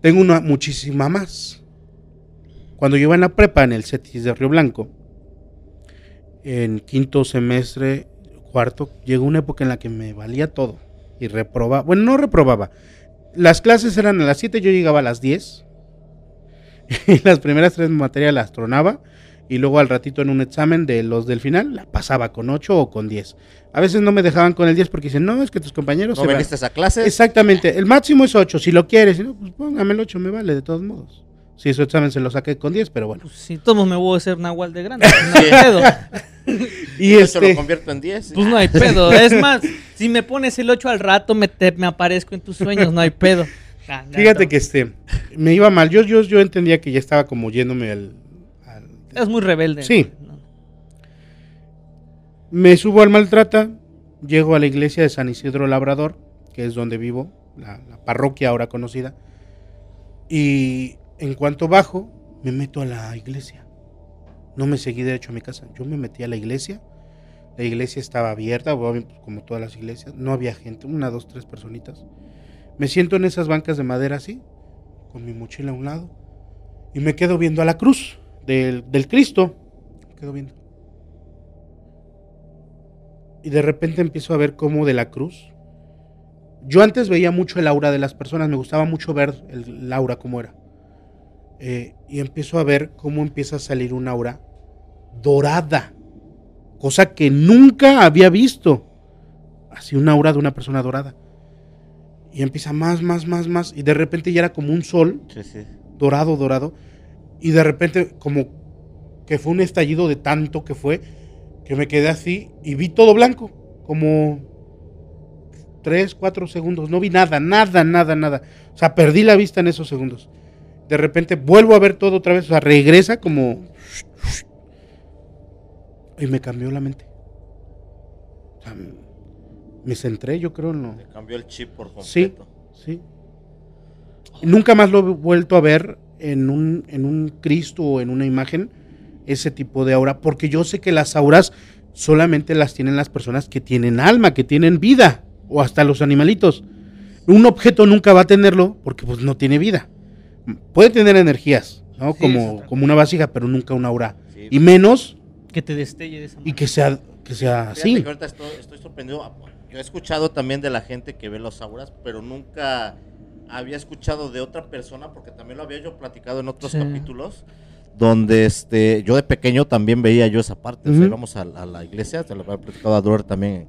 tengo una muchísima más. Cuando yo iba en la prepa en el CETIS de Río Blanco, en quinto semestre, cuarto, llegó una época en la que me valía todo y reprobaba. Bueno, no reprobaba. Las clases eran a las 7, yo llegaba a las 10. (laughs) Y las primeras tres materias las tronaba. Y luego al ratito en un examen de los del final, la pasaba con 8 o con 10. A veces no me dejaban con el 10 porque dicen, no, es que tus compañeros ¿No se van". viniste a clases? Exactamente, el máximo es 8, si lo quieres, si no, pues póngame el 8, me vale de todos modos. Sí, su examen se lo saqué con 10, pero bueno. Pues si todos me voy a hacer Nahual de grande. (laughs) No hay pedo. (laughs) Y Eso lo este, convierto en 10. Pues no hay pedo. Es más, si me pones el 8 al rato, me, te- me aparezco en tus sueños, no hay pedo. (laughs) Ah, ya, fíjate que este, me iba mal. Yo, yo, yo entendía que ya estaba como yéndome al... Es muy rebelde. Sí. No. Me subo al maltrata, llego a la iglesia de San Isidro Labrador, que es donde vivo, la, la parroquia ahora conocida. Y en cuanto bajo, me meto a la iglesia. No me seguí derecho a mi casa. Yo me metí a la iglesia. La iglesia estaba abierta, pues, como todas las iglesias. No había gente, una, dos, tres personitas. Me siento en esas bancas de madera así, con mi mochila a un lado. Y me quedo viendo a la cruz del, del Cristo. Me quedo viendo. Y de repente empiezo a ver cómo de la cruz. Yo antes veía mucho el aura de las personas, me gustaba mucho ver el, el aura cómo era. Eh, y empiezo a ver cómo empieza a salir un aura dorada, cosa que nunca había visto. Así un aura de una persona dorada. Y empieza más, más, más, más. Y de repente ya era como un sol Sí, sí. dorado, dorado. Y de repente, como que fue un estallido de tanto que fue, que me quedé así y vi todo blanco. Como tres, cuatro segundos. No vi nada, nada, nada, nada. O sea, perdí la vista en esos segundos. De repente vuelvo a ver todo otra vez. O sea, regresa como. Y me cambió la mente. O sea, me centré, yo creo, en lo. Le cambió el chip por Sí, completo. sí. Nunca más lo he vuelto a ver en un, en un Cristo o en una imagen ese tipo de aura, porque yo sé que las auras solamente las tienen las personas que tienen alma, que tienen vida, o hasta los animalitos. Un objeto nunca va a tenerlo porque pues no tiene vida. Puede tener energías, ¿no? Sí, como, como una vasija, pero nunca una aura. Sí. Y menos Que te destelle de esa y manera. que sea, que sea Fíjate así. que ahorita estoy, estoy sorprendido. Yo he escuchado también de la gente que ve los auras, pero nunca había escuchado de otra persona, porque también lo había yo platicado en otros Sí. capítulos, donde este, yo de pequeño también veía yo esa parte. O sea, íbamos a, a la iglesia, se lo había platicado a Dor también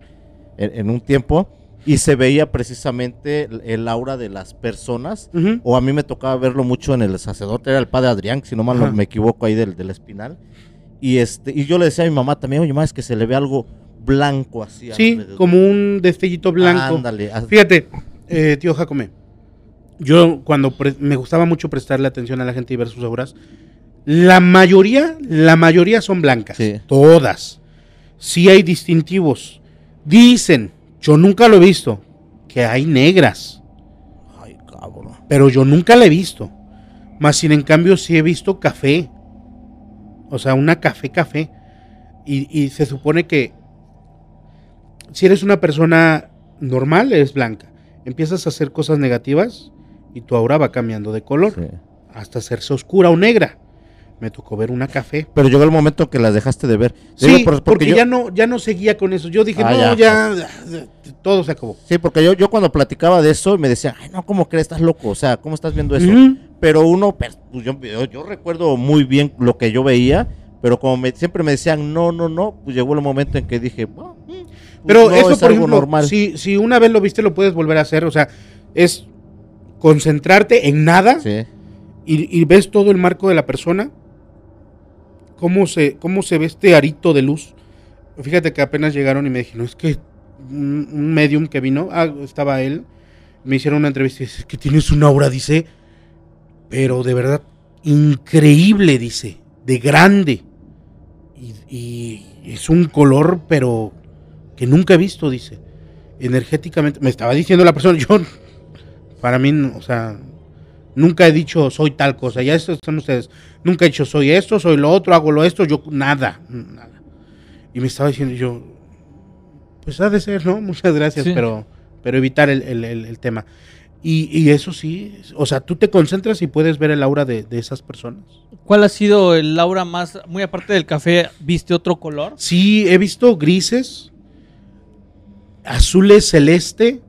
en, en un tiempo, y se veía precisamente el, el aura de las personas. O a mí me tocaba verlo mucho en el sacerdote, era el padre Adrián, si no mal no Ajá. me equivoco ahí del, del espinal. Y este, y yo le decía a mi mamá también, oye, mamá, es que se le ve algo blanco así. Sí, alrededor". como un destellito blanco. Ándale, Fíjate, eh, tío Jacome, yo cuando me gustaba mucho prestarle atención a la gente y ver sus obras, la mayoría, la mayoría son blancas, Sí. todas. Sí hay distintivos. Dicen, yo nunca lo he visto, que hay negras, Ay, cabrón. pero yo nunca la he visto. Más sin en cambio sí he visto café. O sea, una café café. Y, y se supone que si eres una persona normal, eres blanca. Empiezas a hacer cosas negativas y tu aura va cambiando de color Sí. hasta hacerse oscura o negra. Me tocó ver una café. Pero llegó el momento que las dejaste de ver. Sí, Digo, por- porque, yo- ya no ya no seguía con eso. Yo dije, Ah, no, ya, ya, todo se acabó. Sí, porque yo, yo cuando platicaba de eso me decían, ay, no, ¿cómo crees? Estás loco. O sea, ¿cómo estás viendo eso? Pero uno, pues, pues, yo, yo, yo recuerdo muy bien lo que yo veía, pero como me- siempre me decían, no, no, no, pues llegó el momento en que dije, "Bueno, mm, pues, Pero no, eso, es por algo ejemplo, normal. Si, si una vez lo viste, lo puedes volver a hacer. O sea, es concentrarte en nada Sí. y, y ves todo el marco de la persona. Cómo se, cómo se ve este arito de luz. Fíjate que apenas llegaron y me dijeron, es que un, un medium que vino, ah, estaba él, me hicieron una entrevista y dice, es que tienes una aura, dice, pero de verdad, increíble, dice, de grande. Y, y es un color, pero que nunca he visto, dice. Energéticamente, me estaba diciendo la persona, (laughs) yo, para mí, o sea, nunca he dicho soy tal cosa, ya estos son ustedes. Nunca he dicho soy esto, soy lo otro, hago lo esto, yo nada, nada. Y me estaba diciendo yo, pues ha de ser, ¿no? (laughs) Muchas gracias, Sí. pero, pero evitar el, el- el- el tema. Y, y eso sí, o sea, tú te concentras y puedes ver el aura de, de esas personas. ¿Cuál ha sido el aura más, muy aparte del café, viste otro color? Sí, he visto grises, azules celeste,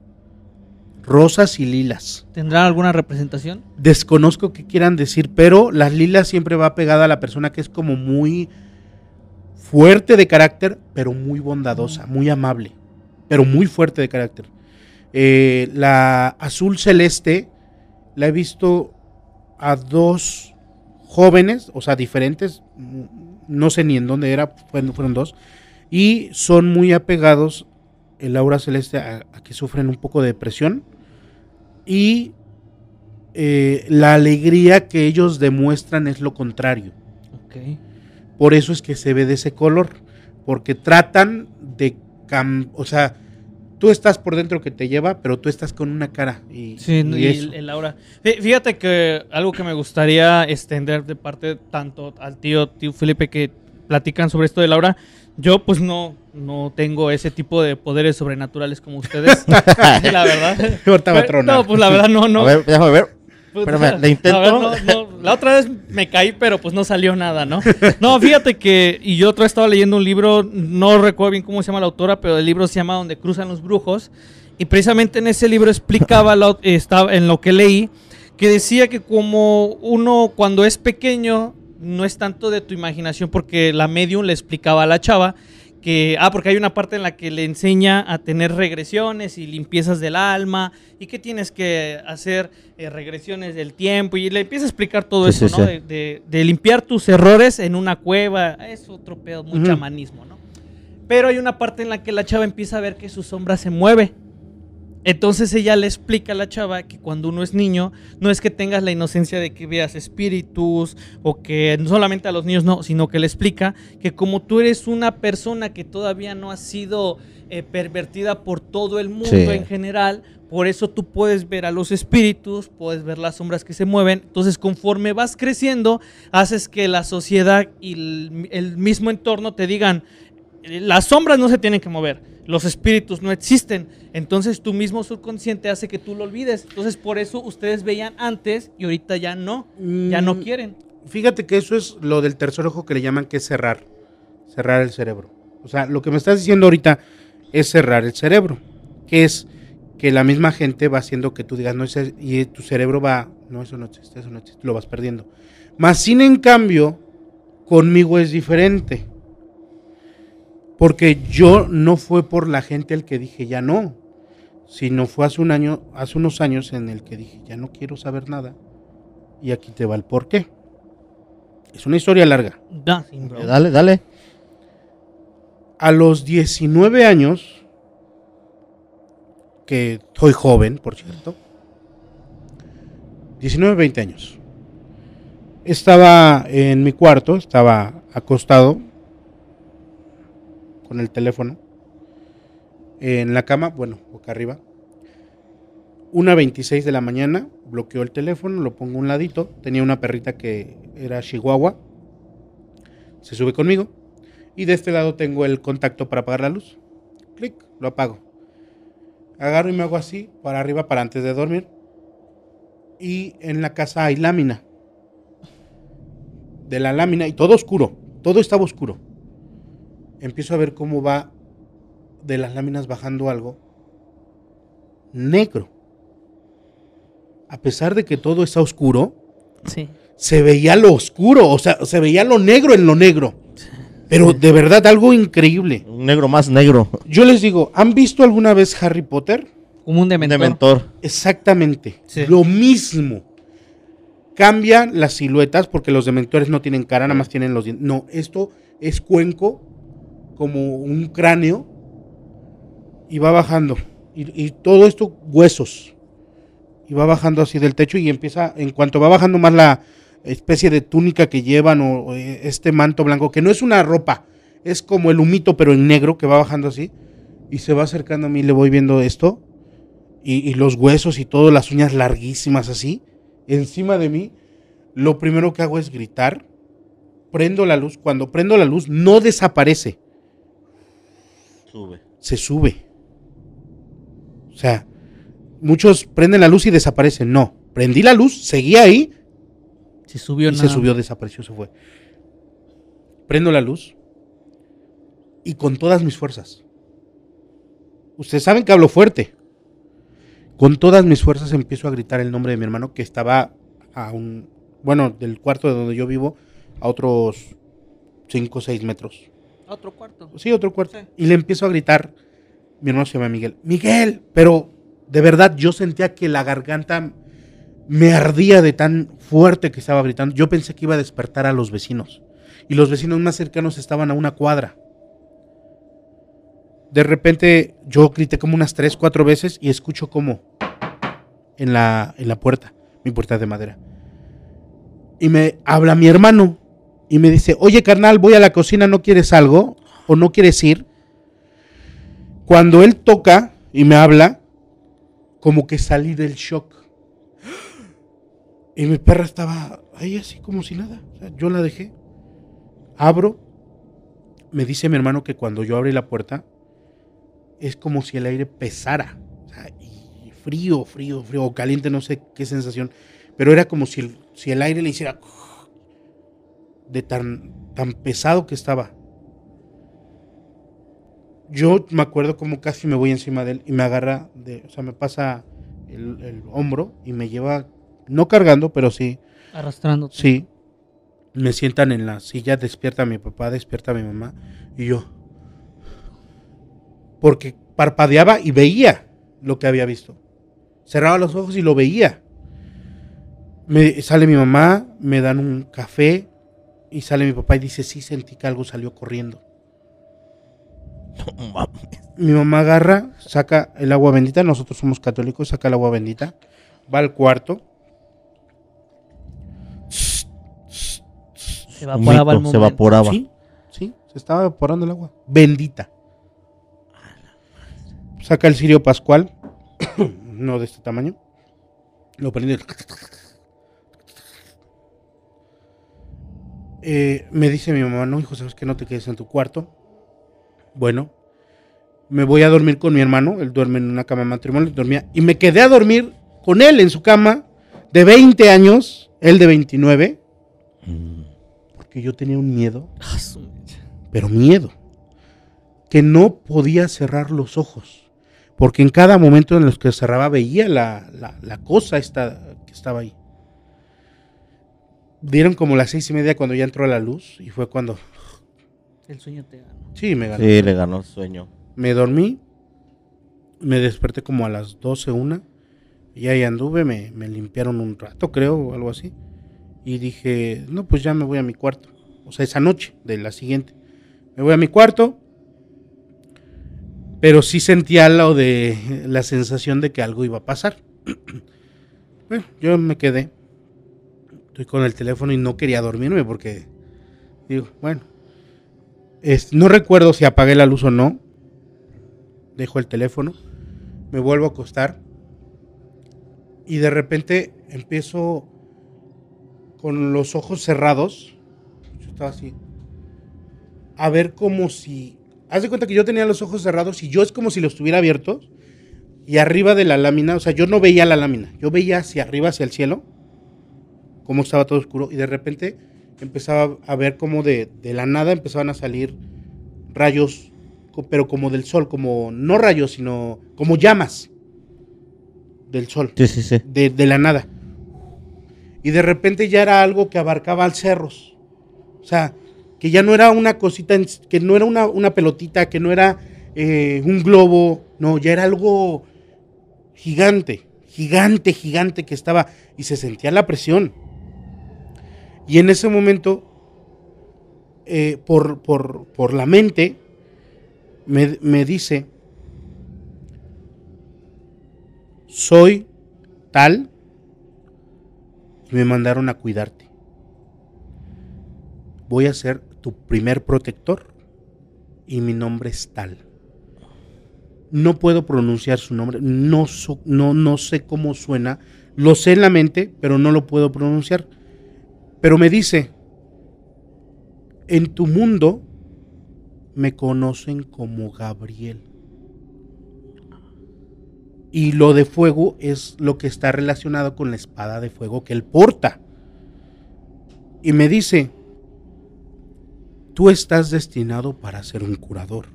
rosas y lilas. ¿Tendrán alguna representación? Desconozco qué quieran decir, pero las lilas siempre va pegada a la persona que es como muy fuerte de carácter, pero muy bondadosa, muy amable, pero muy fuerte de carácter. Eh, la azul celeste la he visto a dos jóvenes, o sea, diferentes, no sé ni en dónde era, fueron, fueron dos, y son muy apegados el aura celeste a, a que sufren un poco de depresión y eh, la alegría que ellos demuestran es lo contrario. Ok. Por eso es que se ve de ese color, porque tratan de, cam- o sea, tú estás por dentro que te lleva, pero tú estás con una cara y, Sí, y el, el aura. Fí- Fíjate que algo que me gustaría extender de parte tanto al tío, tío Felipe que platican sobre esto del aura, yo pues no, no tengo ese tipo de poderes sobrenaturales como ustedes, (laughs) la verdad. (laughs) Ahorita va a Pero- tronar. No, pues la verdad no, no. A ver, déjame ver. (laughs) Pues, Espérame, ¿le intento? ver, no, no, la otra vez me caí, pero pues no salió nada, ¿no? No, fíjate que, y yo otra vez estaba leyendo un libro, no recuerdo bien cómo se llama la autora, pero el libro se llama Donde cruzan los brujos, y precisamente en ese libro explicaba, la- estaba en lo que leí, que decía que como uno cuando es pequeño, no es tanto de tu imaginación, porque la medium le explicaba a la chava, que, ah, porque hay una parte en la que le enseña a tener regresiones y limpiezas del alma y que tienes que hacer eh, regresiones del tiempo y le empieza a explicar todo Sí, eso, sí, ¿no? sí. De, de- de limpiar tus errores en una cueva, es otro pedo, muy chamanismo, ¿no? Pero hay una parte en la que la chava empieza a ver que su sombra se mueve. Entonces ella le explica a la chava que cuando uno es niño, no es que tengas la inocencia de que veas espíritus o que no solamente a los niños no, sino que le explica que como tú eres una persona que todavía no ha sido eh, pervertida por todo el mundo Sí. en general, por eso tú puedes ver a los espíritus, puedes ver las sombras que se mueven. Entonces conforme vas creciendo, haces que la sociedad y el, el mismo entorno te digan, las sombras no se tienen que mover, los espíritus no existen. Entonces tu mismo subconsciente hace que tú lo olvides. Entonces por eso ustedes veían antes y ahorita ya no, ya no Mm, quieren. Fíjate que eso es lo del tercer ojo que le llaman que es cerrar. Cerrar el cerebro. O sea, lo que me estás diciendo ahorita es cerrar el cerebro. Que es que la misma gente va haciendo que tú digas, no, ese- y tu cerebro va, no, eso no existe, eso no existe, lo vas perdiendo. Más sin en cambio, conmigo es diferente. Porque yo no fue por la gente el que dije ya no, sino fue hace un año, hace unos años en el que dije ya no quiero saber nada. Y aquí te va el por qué. Es una historia larga. Da, sin bro. Dale, dale. A los 19 años, que soy joven, por cierto, 19, 20 años, estaba en mi cuarto, estaba acostado con el teléfono en la cama, bueno, boca arriba. Una 26 de la mañana, bloqueó el teléfono, lo pongo a un ladito. Tenía una perrita que era Chihuahua. Se sube conmigo. Y de este lado tengo el contacto para apagar la luz. Clic, lo apago. Agarro y me hago así, para arriba, para antes de dormir. Y en la casa hay lámina. De la lámina, y todo oscuro. Todo estaba oscuro. Empiezo a ver cómo va de las láminas bajando algo negro. A pesar de que todo está oscuro, Sí. se veía lo oscuro, o sea, se veía lo negro en lo negro. Pero de verdad, algo increíble. Un negro más negro. Yo les digo, ¿han visto alguna vez Harry Potter? Como un dementor. dementor. Exactamente. Sí. Lo mismo. Cambian las siluetas porque los dementores no tienen cara, nada más tienen los dientes. No, esto es cuenco, como un cráneo, y va bajando. Y, todo esto, huesos. Y va bajando así del techo y empieza, en cuanto va bajando más la especie de túnica que llevan o, o, eh, este manto blanco, que no es una ropa, es como el humito, pero en negro, que va bajando así. Y se va acercando a mí, le voy viendo esto y, y los huesos y todo, las uñas larguísimas así, encima de mí, lo primero que hago es gritar, prendo la luz, cuando prendo la luz no desaparece, Sube. se sube. O sea, muchos prenden la luz y desaparecen, no, prendí la luz, seguía ahí Se subió y nada. se subió, desapareció, se fue. Prendo la luz y con todas mis fuerzas. Ustedes saben que hablo fuerte. Con todas mis fuerzas empiezo a gritar el nombre de mi hermano que estaba a un, bueno, del cuarto de donde yo vivo a otros 5 o 6 metros. Otro cuarto. Sí, otro cuarto. Sí. Y le empiezo a gritar, mi hermano se llama Miguel, Miguel, pero de verdad yo sentía que la garganta Me ardía de tan fuerte que estaba gritando. Yo pensé que iba a despertar a los vecinos. Y los vecinos más cercanos estaban a una cuadra. De repente yo grité como unas tres, cuatro veces y escucho como en la, en la puerta, mi puerta de madera. Y me habla mi hermano y me dice, oye carnal, voy a la cocina, ¿no quieres algo? ¿O no quieres ir? Cuando él toca y me habla, como que salí del shock. Y mi perra estaba ahí así como si nada. Yo la dejé. Abro. Me dice mi hermano que cuando yo abrí la puerta, es como si el aire pesara. O sea, frío, frío, frío, o caliente, no sé qué sensación. Pero era como si si el aire le hiciera de tan, tan pesado que estaba. Yo me acuerdo como casi me voy encima de él y me agarra, de, o sea, me pasa el, el hombro y me lleva, no cargando, pero sí, Arrastrándote. sí. Me sientan en la silla, despierta a mi papá, despierta a mi mamá y yo. Porque parpadeaba y veía lo que había visto. Cerraba los ojos y lo veía. Me, sale mi mamá, me dan un café y sale mi papá y dice, sí, sentí que algo salió corriendo. No mames. Mi mamá agarra, saca el agua bendita, nosotros somos católicos, saca el agua bendita, va al cuarto, Se evaporaba el se evaporaba. Sí, sí, se estaba evaporando el agua. Bendita. Saca el cirio pascual, (coughs) no de este tamaño. Lo prende. Eh, me dice mi mamá, no, hijo, sabes que no te quedes en tu cuarto. Bueno, me voy a dormir con mi hermano. Él duerme en una cama matrimonial. Dormía. Y me quedé a dormir con él en su cama de 20 años, él de 29, Mm. porque yo tenía un miedo Ah, pero miedo, que no podía cerrar los ojos, porque en cada momento en los que cerraba veía la, la- la cosa esta que estaba ahí. Dieron como las seis y media cuando ya entró la luz y fue cuando, El sueño te gana. sí, me ganó. Sí, le ganó el sueño. Me dormí, me desperté como a las 12, una, y ahí anduve, me, me limpiaron un rato, creo, o algo así. Y dije, no, pues ya me voy a mi cuarto. O sea, esa noche de la siguiente. Me voy a mi cuarto, pero sí sentía lo de la sensación de que algo iba a pasar. (clears throat) bueno, yo me quedé. Estoy con el teléfono y no quería dormirme porque, digo, bueno, es- no recuerdo si apagué la luz o no. Dejo el teléfono, me vuelvo a acostar y de repente empiezo con los ojos cerrados. Yo estaba así. A ver como si... Haz de cuenta que yo tenía los ojos cerrados y yo es como si los tuviera abiertos. Y arriba de la lámina, o sea, yo no veía la lámina. Yo veía hacia arriba, hacia el cielo. Como estaba todo oscuro. Y de repente empezaba a ver como de, de la nada empezaban a salir rayos, pero como del sol, como no rayos, sino como llamas del sol, Sí, sí, sí. de, de la nada. Y de repente ya era algo que abarcaba al cerros. O sea, que ya no era una cosita, que no era una, una pelotita, que no era eh, un globo, no, ya era algo gigante, gigante, gigante que estaba y se sentía la presión. Y en ese momento, eh, por, por, por la mente, me, me dice, soy tal, y me mandaron a cuidarte. Voy a ser tu primer protector y mi nombre es tal. No puedo pronunciar su nombre, no, no, no sé cómo suena, lo sé en la mente, pero no lo puedo pronunciar. Pero me dice, en tu mundo me conocen como Gabriel. Y lo de fuego es lo que está relacionado con la espada de fuego que él porta. Y me dice, tú estás destinado para ser un curador.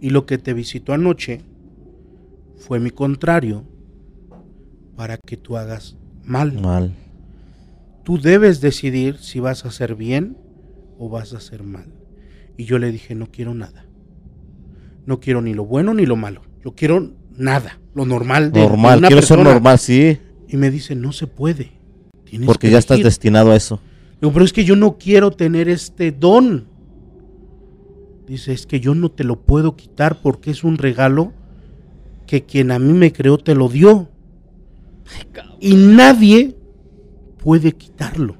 Y lo que te visitó anoche fue mi contrario para que tú hagas mal. Mal. Tú debes decidir si vas a hacer bien o vas a hacer mal. Y yo le dije, no quiero nada. No quiero ni lo bueno ni lo malo. Yo quiero nada, lo normal. De, Normal, una quiero ser normal, sí. Y me dice, no se puede. Tienes Porque que ya estás elegir". destinado a eso. Digo, pero es que yo no quiero tener este don. Dice, es que yo no te lo puedo quitar porque es un regalo que quien a mí me creó te lo dio. Y nadie puede quitarlo.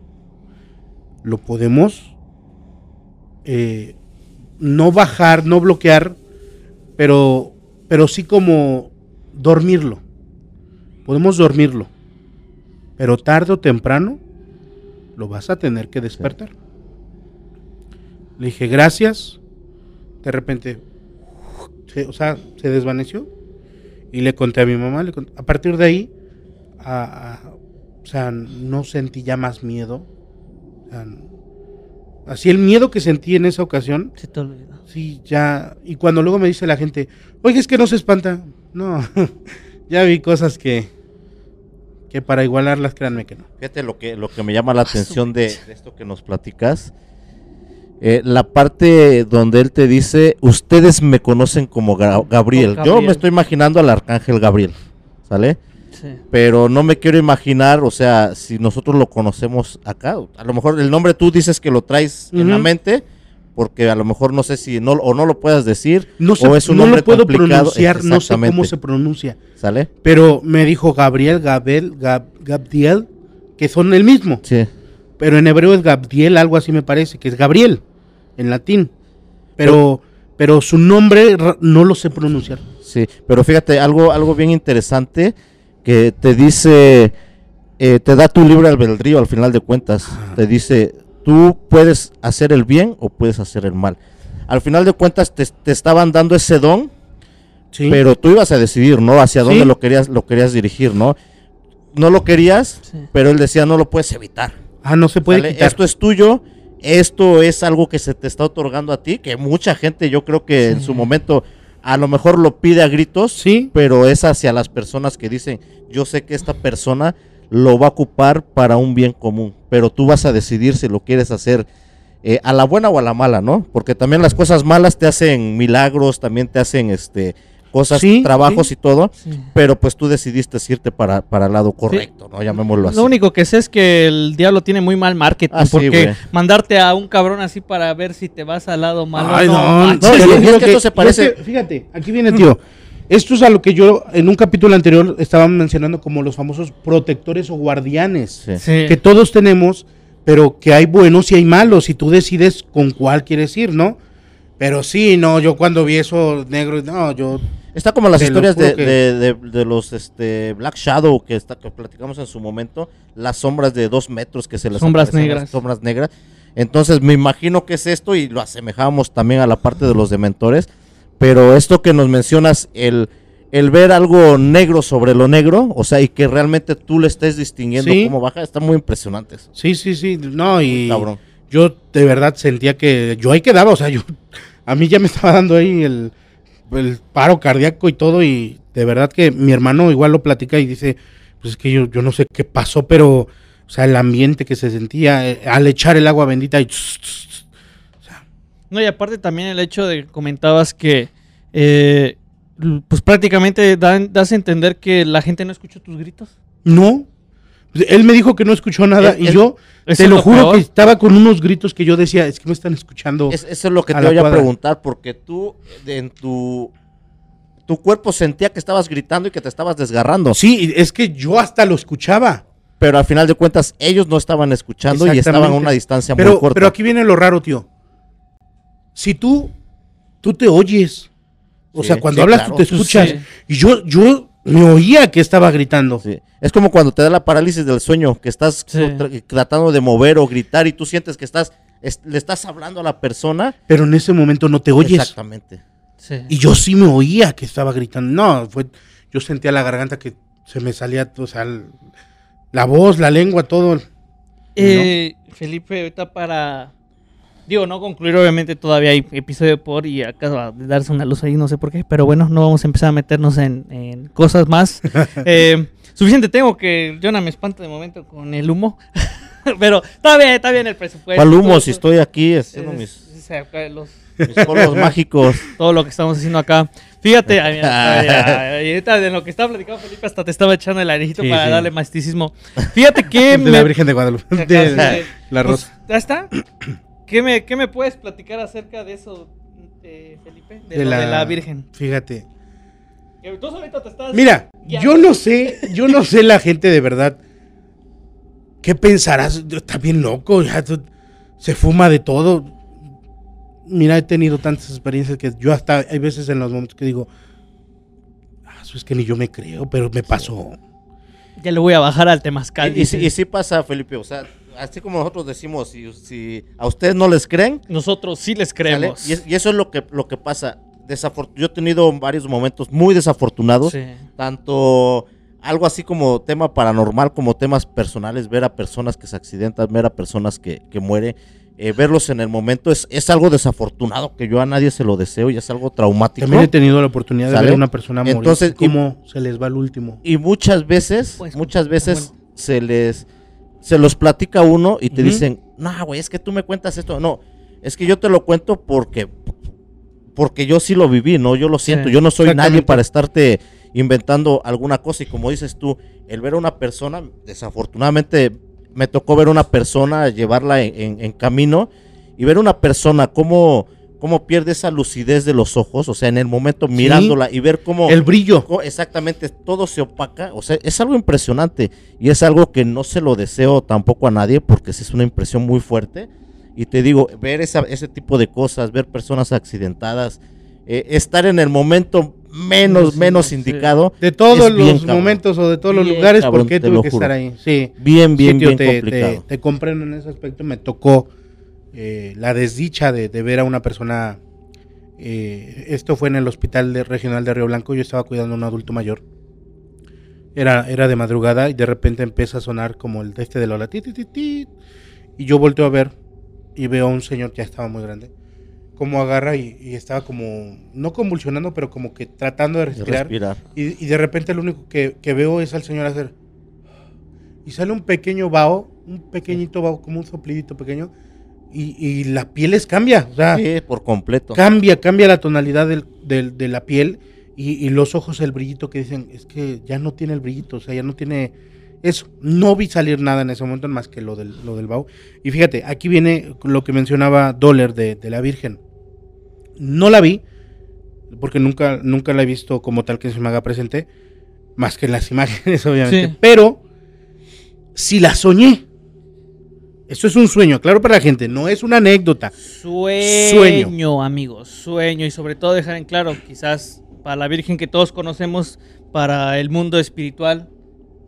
Lo podemos eh, no bajar, no bloquear, pero, pero sí como dormirlo. Podemos dormirlo. Pero tarde o temprano lo vas a tener que despertar. Le dije, gracias. De repente, se- o sea, se desvaneció. Y le conté a mi mamá. le conté- A partir de ahí, a- sea, no sentí ya más miedo. O sea, así el miedo que sentí en esa ocasión, Se te olvidó. sí, ya. Y cuando luego me dice la gente, oye, es que no se espanta. No, (laughs) ya vi cosas que, que para igualarlas, créanme que no. Fíjate lo que, lo que me llama la atención de, de esto que nos platicas. Eh, la parte donde él te dice, ustedes me conocen como Ga- Gabriel. Como Yo Gabriel. me estoy imaginando al arcángel Gabriel, ¿sale? Sí. Pero no me quiero imaginar, o sea, si nosotros lo conocemos acá, a lo mejor el nombre tú dices que lo traes en la mente, porque a lo mejor no sé si no o no lo puedas decir, No, sé, o es un no nombre lo puedo complicado, pronunciar, no sé cómo se pronuncia. ¿sale? Pero me dijo Gabriel, Gabel, Gab, Gabdiel, que son el mismo. Sí. Pero en hebreo es Gabdiel, algo así me parece, que es Gabriel, en latín. Pero, pero su nombre no lo sé pronunciar. Sí, pero fíjate, algo, algo bien interesante que te dice, eh, te da tu libre albedrío al final de cuentas. Te dice, tú puedes hacer el bien o puedes hacer el mal. Al final de cuentas te, te estaban dando ese don, Sí. pero tú ibas a decidir, ¿no? Hacia dónde Sí. lo querías, lo querías dirigir, ¿no? No lo querías, Sí. pero él decía, no lo puedes evitar. ah, no se puede. Esto es tuyo, esto es algo que se te está otorgando a ti, que mucha gente yo creo que en su momento a lo mejor lo pide a gritos, Sí. pero es hacia las personas que dicen, yo sé que esta persona lo va a ocupar para un bien común, pero tú vas a decidir si lo quieres hacer eh, a la buena o a la mala, ¿no? Porque también las cosas malas te hacen milagros, también te hacen este cosas, Sí, trabajos sí. y todo, Sí. pero pues tú decidiste irte para, para el lado correcto, ¿no? Llamémoslo así. Lo único que sé es que el diablo tiene muy mal marketing. Ah, sí, porque mandarte a un cabrón así para ver si te vas al lado malo. Ay, no, no, es juro que esto se y es parece- que, fíjate, aquí viene, tío. Esto es a lo que yo en un capítulo anterior estaba mencionando como los famosos protectores o guardianes. Que todos tenemos, pero que hay buenos y hay malos, y tú decides con cuál quieres ir, ¿no? Pero sí, no, yo cuando vi eso negro, no, yo... Está como las Te historias de, que- de- de- de los este Black Shadow que está que platicamos en su momento, las sombras de dos metros que se les Sombras las negras. sombras negras. Entonces me imagino que es esto y lo asemejamos también a la parte de los dementores. Pero esto que nos mencionas, el, el ver algo negro sobre lo negro, o sea, y que realmente tú le estés distinguiendo Sí. cómo baja, está muy impresionante eso. Sí, sí, sí, no, y Cabrón. yo de verdad sentía que yo ahí quedaba, o sea, yo, a mí ya me estaba dando ahí el, el paro cardíaco y todo, y de verdad que mi hermano igual lo platica y dice, pues es que yo, yo no sé qué pasó, pero, o sea, el ambiente que se sentía eh, al echar el agua bendita y... No, y aparte también el hecho de que comentabas que, eh, pues prácticamente dan- das a entender que la gente no escuchó tus gritos. No. Él me dijo que no escuchó nada Es- y es- yo te lo lo juro peor. que estaba con unos gritos que yo decía, es que me están escuchando. Es- eso es lo que te voy a preguntar, porque tú en tu, tu cuerpo sentía que estabas gritando y que te estabas desgarrando. Sí, es que yo hasta lo escuchaba. pero al final de cuentas ellos no estaban escuchando y estaban a una distancia muy Pero, corta. pero aquí viene lo raro, tío. Si tú, tú te oyes, o Sí, sea, cuando sí, hablas claro. tú te escuchas. Sí. Y yo, yo me oía que estaba gritando. Sí. Es como cuando te da la parálisis del sueño, que estás Sí. tratando de mover o gritar y tú sientes que estás es- le estás hablando a la persona. Pero en ese momento no te oyes. Exactamente. Sí. Y yo sí me oía que estaba gritando. No, fue, yo sentía la garganta que se me salía, o sea, el- la voz, la lengua, todo. Eh, Felipe, ahorita para. Digo, no concluir, obviamente todavía hay episodio por y acaba de darse una luz ahí, no sé por qué, pero bueno, no vamos a empezar a meternos en, en cosas más. (laughs) Eh, suficiente tengo que Jonah me espanta de momento con el humo, (laughs) pero está bien, está bien el presupuesto. ¿Cuál humo? todo Si estoy aquí haciendo Es- mis, es acá los- mis polvos (laughs) mágicos. todo lo que estamos haciendo acá. Fíjate, ay, mira, ay, ay, ahorita de lo que estaba platicando Felipe, hasta te estaba echando el anejito Sí, para sí. darle masticismo. Fíjate que de la Virgen de Guadalupe. Acá, De la, la Pues, rosa. ¿Ya está? (coughs) ¿Qué me, ¿Qué me puedes platicar acerca de eso, eh, Felipe? De, lo de la Virgen. Fíjate. Que tú solito te estás Mira, guiando. yo no sé, yo no sé la gente de verdad. ¿Qué pensarás? Está bien loco, ya tú- se fuma de todo. Mira, he tenido tantas experiencias que yo hasta hay veces en los momentos que digo, ah, eso es que ni yo me creo, pero me pasó. Ya le voy a bajar al temazcal. Y, y, sí- dice. y sí pasa, Felipe, o sea, así como nosotros decimos, si, si a ustedes no les creen, Nosotros sí les ¿sale? creemos. Y, es- y eso es lo que, lo que pasa. Desafor- yo he tenido varios momentos muy desafortunados, Sí. tanto algo así como tema paranormal, como temas personales, ver a personas que se accidentan, ver a personas que, que mueren, eh, verlos en el momento, es, es algo desafortunado que yo a nadie se lo deseo y es algo traumático. También he tenido la oportunidad de ver a una persona morir. Entonces, y- cómo se les va el último. Y muchas veces, Pues, muchas veces bueno. se les se los platica uno y te dicen, no, güey, es que tú me cuentas esto. No, es que yo te lo cuento porque porque yo sí lo viví, ¿no? Yo lo siento. Sí, yo no soy nadie para estarte inventando alguna cosa. Y como dices tú, el ver a una persona, desafortunadamente me tocó ver a una persona, llevarla en, en- en camino y ver a una persona cómo, cómo pierde esa lucidez de los ojos, o sea, en el momento mirándola y ver cómo... El brillo. Co- Exactamente, todo se opaca, o sea, es algo impresionante y es algo que no se lo deseo tampoco a nadie porque sí es una impresión muy fuerte. Y te digo, ver esa- ese tipo de cosas, ver personas accidentadas, eh, estar en el momento menos, Sí, menos sí. indicado, De todos los cabrón. momentos o de todos los Bien lugares, cabrón, ¿por qué te tuve que juro. estar ahí? Sí. bien, bien, Sí, bien te, complicado. te- te comprendo en ese aspecto. Me tocó eh, la desdicha de, de ver a una persona. eh, esto fue en el hospital de- regional de Río Blanco. Yo estaba cuidando a un adulto mayor. Era, era de madrugada y de repente empieza a sonar como el de este de Lola. ti, ti, ti, ti, y yo volteo a ver y veo a un señor, ya estaba muy grande, como agarra y, y estaba como, no convulsionando, pero como que tratando de de respirar. respirar. Y, y de repente lo único que, que veo es al señor hacer. Y sale un pequeño vaho, un pequeñito vaho, como un soplidito pequeño. Y, y la piel les cambia. O sea, Sí, por completo. cambia, cambia la tonalidad del, del- de la piel. Y, y los ojos, el brillito que dicen, es que ya no tiene el brillito, o sea, ya no tiene eso. No vi salir nada en ese momento más que lo del, lo del vaho. Y fíjate, aquí viene lo que mencionaba Dollar de, de la Virgen. No la vi, porque nunca, nunca la he visto como tal que se me haga presente, más que en las (laughs) imágenes, obviamente. Sí. Pero si la soñé. Eso es un sueño, claro para la gente, no es una anécdota. Sueño, amigos, sueño y sobre todo dejar en claro, quizás para la Virgen que todos conocemos, para el mundo espiritual,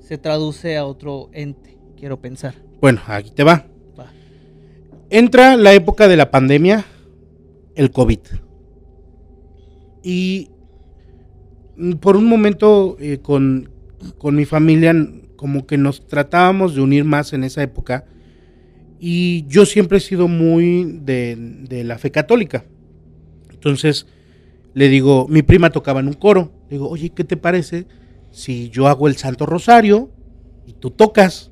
se traduce a otro ente, quiero pensar. Bueno, aquí te va. Va. Entra la época de la pandemia, el COVID. Y por un momento eh, con, con mi familia como que nos tratábamos de unir más en esa época. Y yo siempre he sido muy de, de la fe católica. Entonces le digo, mi prima tocaba en un coro. Le digo, oye, ¿qué te parece si yo hago el Santo Rosario y tú tocas?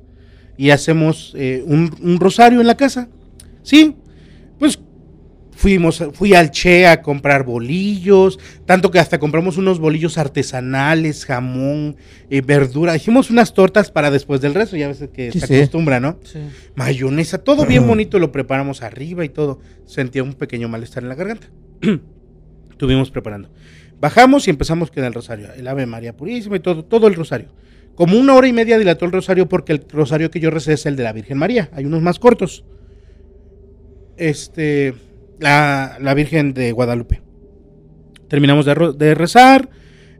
y hacemos eh, un, un rosario en la casa. Sí, fuimos, fui al Che a comprar bolillos, tanto que hasta compramos unos bolillos artesanales, jamón, eh, verdura. Hicimos unas tortas para después del resto, ya ves que Sí, se sí. acostumbra, ¿no? Sí. Mayonesa, todo bien bonito, lo preparamos arriba y todo. Sentía un pequeño malestar en la garganta. (clears throat) Estuvimos preparando. Bajamos y empezamos con el rosario, el Ave María Purísima y todo, todo el rosario. Como una hora y media dilató el rosario porque el rosario que yo recé es el de la Virgen María. Hay unos más cortos. Este, la, la Virgen de Guadalupe. Terminamos de, rezar,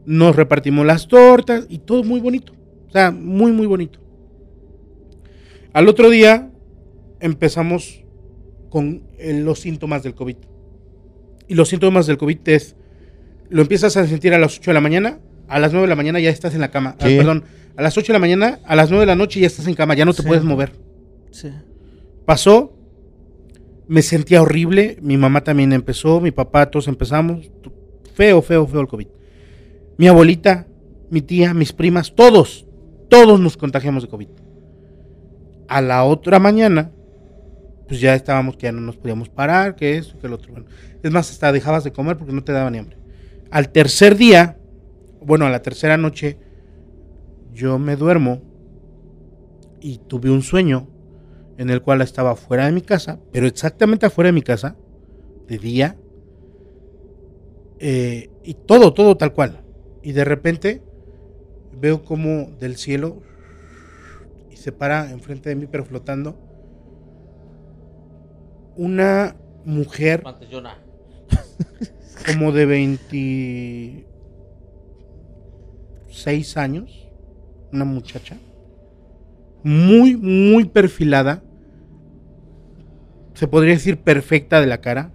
nos repartimos las tortas y todo muy bonito. O sea, muy, muy bonito. Al otro día empezamos con eh, los síntomas del COVID. Y los síntomas del COVID es, lo empiezas a sentir a las 8 de la mañana, a las 9 de la mañana ya estás en la cama. Ah, perdón, a las 8 de la mañana, a las 9 de la noche ya estás en cama, ya no te Sí. puedes mover. Sí. Pasó, me sentía horrible, mi mamá también empezó, mi papá, todos empezamos. Feo, feo, feo el COVID. Mi abuelita, mi tía, mis primas, todos, todos nos contagiamos de COVID. A la otra mañana, pues ya estábamos que ya no nos podíamos parar, que esto, que lo otro. Es más, hasta dejabas de comer porque no te daba ni hambre. Al tercer día, bueno, a la tercera noche, yo me duermo y tuve un sueño en el cual estaba fuera de mi casa, pero exactamente afuera de mi casa, de día, eh, y todo, todo tal cual. Y de repente veo como del cielo y se para enfrente de mí, pero flotando, una mujer (laughs) como de 26 años, una muchacha, muy, muy perfilada, se podría decir perfecta de la cara,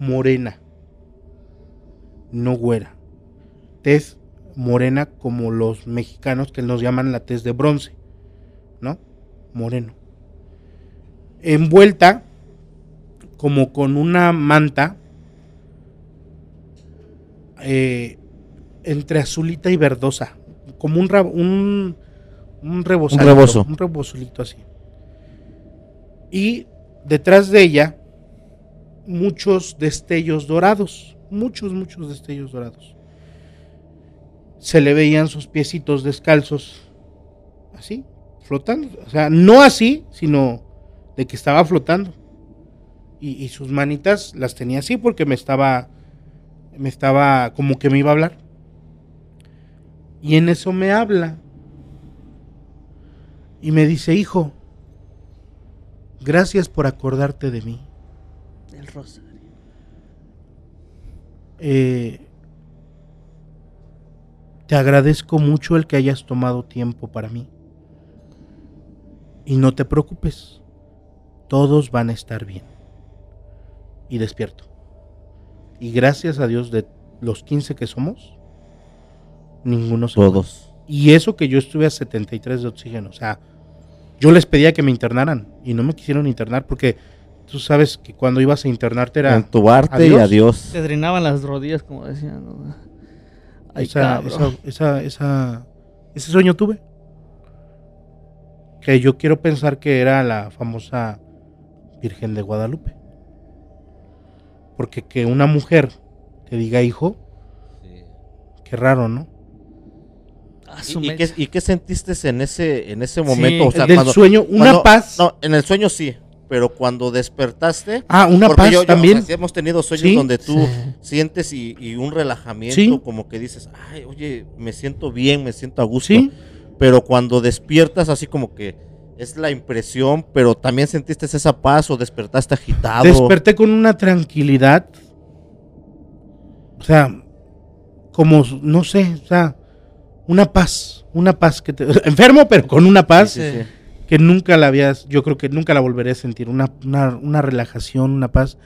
morena, no güera, tez morena como los mexicanos que nos llaman la tez de bronce, ¿no? Moreno. Envuelta como con una manta eh, entre azulita y verdosa, como un, un, un rebozo. Un rebosolito así. Y detrás de ella, muchos destellos dorados, muchos, muchos destellos dorados. Se le veían sus piecitos descalzos, así, flotando. O sea, no así, sino de que estaba flotando. Y, sus manitas las tenía así porque me estaba me estaba como que me iba a hablar. Y en eso me habla. Y me dice, hijo, gracias por acordarte de mí. El rosario. Eh, te agradezco mucho el que hayas tomado tiempo para mí. Y no te preocupes, todos van a estar bien. Y despierto. Y gracias a Dios de los 15 que somos, ninguno se Todos. Y eso que yo estuve a 73 de oxígeno. O sea, yo les pedía que me internaran y no me quisieron internar porque tú sabes que cuando ibas a internarte era... Entubarte y adiós. Te drenaban las rodillas, como decían. ¿no? esa, esa, esa, ese sueño tuve. Que yo quiero pensar que era la famosa Virgen de Guadalupe. Porque que una mujer te diga hijo, qué raro, ¿no? ¿Y, qué, sentiste en ese, en ese momento? del sueño, una paz. No, en el sueño sí, pero cuando despertaste. Ah, una paz también. hemos tenido sueños donde tú sientes y, un relajamiento, como que dices, ay, oye, me siento bien, me siento a gusto. Pero cuando despiertas, así como que es la impresión, pero también sentiste esa paz o despertaste agitado. Desperté con una tranquilidad. O sea, como, no sé, o sea, una paz, una paz que te... Enfermo, pero con una paz que nunca la habías, yo creo que nunca la volveré a sentir. Una, una, relajación, una paz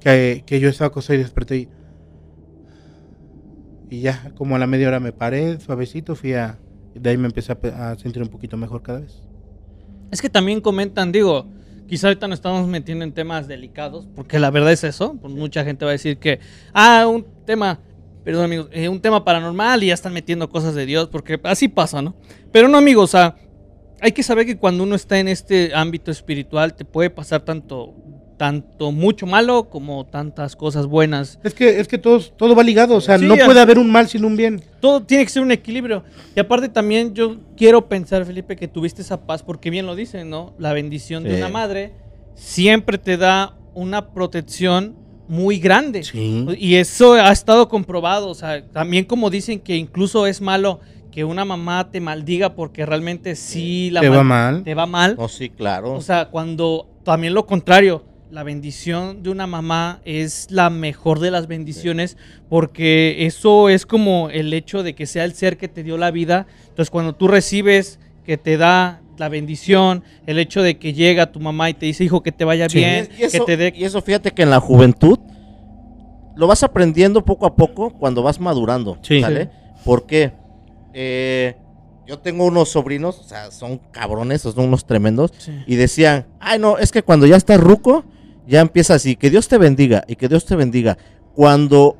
que, que yo estaba acostado y desperté y... Y ya, como a la media hora me paré, suavecito, fui a... De ahí me empecé a sentir un poquito mejor cada vez. Es que también comentan, digo, quizá ahorita nos estamos metiendo en temas delicados, porque la verdad es eso. Pues mucha gente va a decir que, ah, un tema, perdón amigos, eh, un tema paranormal y ya están metiendo cosas de Dios, porque así pasa, ¿no? Pero no, amigos, o sea, hay que saber que cuando uno está en este ámbito espiritual te puede pasar tanto tanto mucho malo como tantas cosas buenas. Es que, es que todo, todo va ligado, o sea, no puede haber un mal sin un bien. Todo tiene que ser un equilibrio. Y aparte también yo quiero pensar, Felipe, que tuviste esa paz, porque bien lo dicen, ¿no? La bendición de una madre siempre te da una protección muy grande. Y eso ha estado comprobado, o sea, también como dicen que incluso es malo que una mamá te maldiga porque realmente sí la te va mal. Te va mal. Oh, sí, claro. O sea, cuando también lo contrario, la bendición de una mamá es la mejor de las bendiciones porque eso es como el hecho de que sea el ser que te dio la vida. Entonces cuando tú recibes que te da la bendición, el hecho de que llega tu mamá y te dice, hijo, que te vaya bien, eso, que te dé... Y eso fíjate que en la juventud lo vas aprendiendo poco a poco cuando vas madurando, sí. ¿sale? ¿Por qué? Eh, yo tengo unos sobrinos, o sea, son cabrones, son unos tremendos, y decían, ay no, es que cuando ya estás ruco, ya empieza así, que Dios te bendiga y que Dios te bendiga. Cuando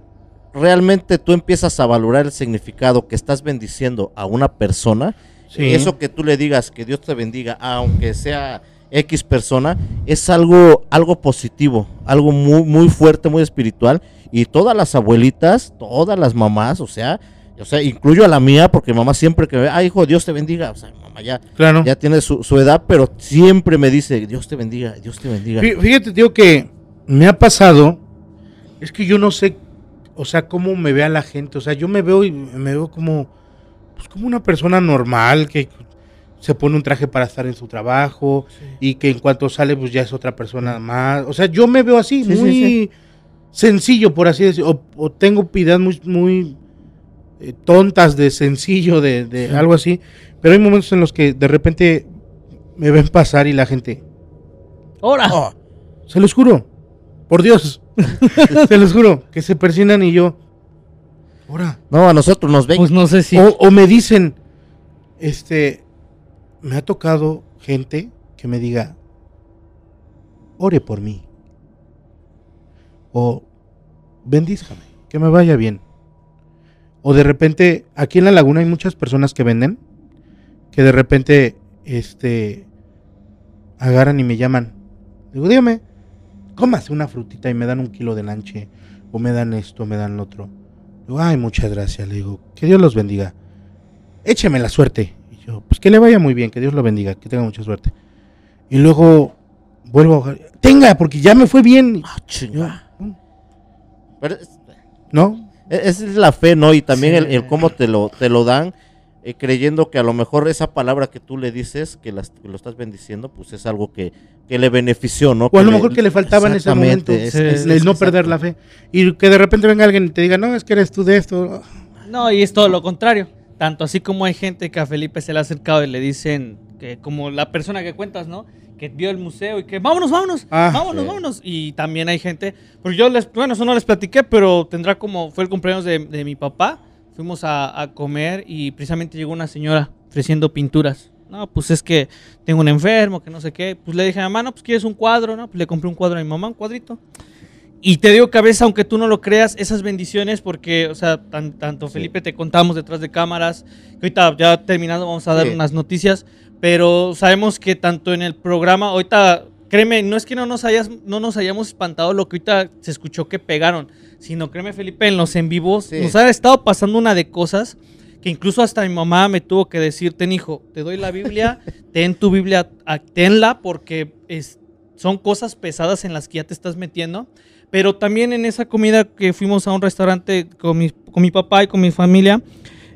realmente tú empiezas a valorar el significado que estás bendiciendo a una persona, eso que tú le digas que Dios te bendiga, aunque sea X persona, es algo, algo positivo, algo muy, muy fuerte, muy espiritual. Y todas las abuelitas, todas las mamás, o sea, o sea, incluyo a la mía, porque mamá siempre que me ve, ah, hijo, Dios te bendiga. O sea, mamá ya, Claro. ya tiene su, su edad, pero siempre me dice, Dios te bendiga, Dios te bendiga. Fí- Fíjate, tío, que me ha pasado, es que yo no sé, o sea, cómo me vea la gente, o sea, yo me veo y me veo como, pues como una persona normal que se pone un traje para estar en su trabajo y que en cuanto sale pues ya es otra persona más, o sea, yo me veo así, Sí, muy sí. sencillo, por así decirlo, o, tengo ideas muy, muy eh, tontas de sencillo, de, de algo así, pero hay momentos en los que de repente me ven pasar y la gente... ¡Ahora! Oh, Se los juro. Por Dios. (laughs) se los juro. Que se persinan y yo. Ahora. no, a nosotros nos ven. Pues no sé si. O, o me dicen. Este. Me ha tocado gente que me diga. Ore por mí. O. Bendízame. Que me vaya bien. O de repente. Aquí en la laguna hay muchas personas que venden. Que de repente. Este. Agarran y me llaman. Digo, dígame cómase una frutita y me dan un kilo de lanche, o me dan esto, me dan lo otro. Digo, ay, muchas gracias, le digo, que Dios los bendiga. Écheme la suerte. Y yo, pues que le vaya muy bien, que Dios lo bendiga, que tenga mucha suerte. Y luego vuelvo a bajar, tenga, porque ya me fue bien. Ah, chinga. "Mm, Pero es- ¿No? e- esa es la fe, ¿no? Y también Sí. el, el cómo te lo, te lo dan, eh, creyendo que a lo mejor esa palabra que tú le dices, que, las- que lo estás bendiciendo, pues es algo que, que le benefició, ¿no? O a lo le- mejor que le faltaba en ese momento Exactamente, es- Sí, es- el es no perder la fe. Y que de repente venga alguien y te diga, no, es que eres tú de esto. No, y es todo lo contrario. Tanto así como hay gente que a Felipe se le ha acercado y le dicen que como la persona que cuentas, ¿no? Que vio el museo y que vámonos, vámonos, Ah, vámonos, sí. vámonos. Y también hay gente, pues yo les, bueno, eso no les platiqué, pero tendrá como, fue el cumpleaños de, de mi papá. Fuimos a, a comer y precisamente llegó una señora ofreciendo pinturas. No, pues es que tengo un enfermo, que no sé qué. Pues le dije a mi mamá, no, pues quieres un cuadro, ¿no? Pues le compré un cuadro a mi mamá, un cuadrito. Y te digo que a veces, aunque tú no lo creas, esas bendiciones, porque, o sea, tan- tanto Sí. Felipe te contamos detrás de cámaras, que ahorita ya terminando vamos a dar Sí. unas noticias, pero sabemos que tanto en el programa, ahorita, créeme, no es que no nos, hayas, no nos hayamos espantado lo que ahorita se escuchó que pegaron, sino créeme, Felipe, en los en vivos Sí. nos ha estado pasando una de cosas que incluso hasta mi mamá me tuvo que decir, ten hijo, te doy la Biblia, (laughs) ten tu Biblia, tenla, porque es, son cosas pesadas en las que ya te estás metiendo. Pero también en esa comida que fuimos a un restaurante con mi, con mi papá y con mi familia,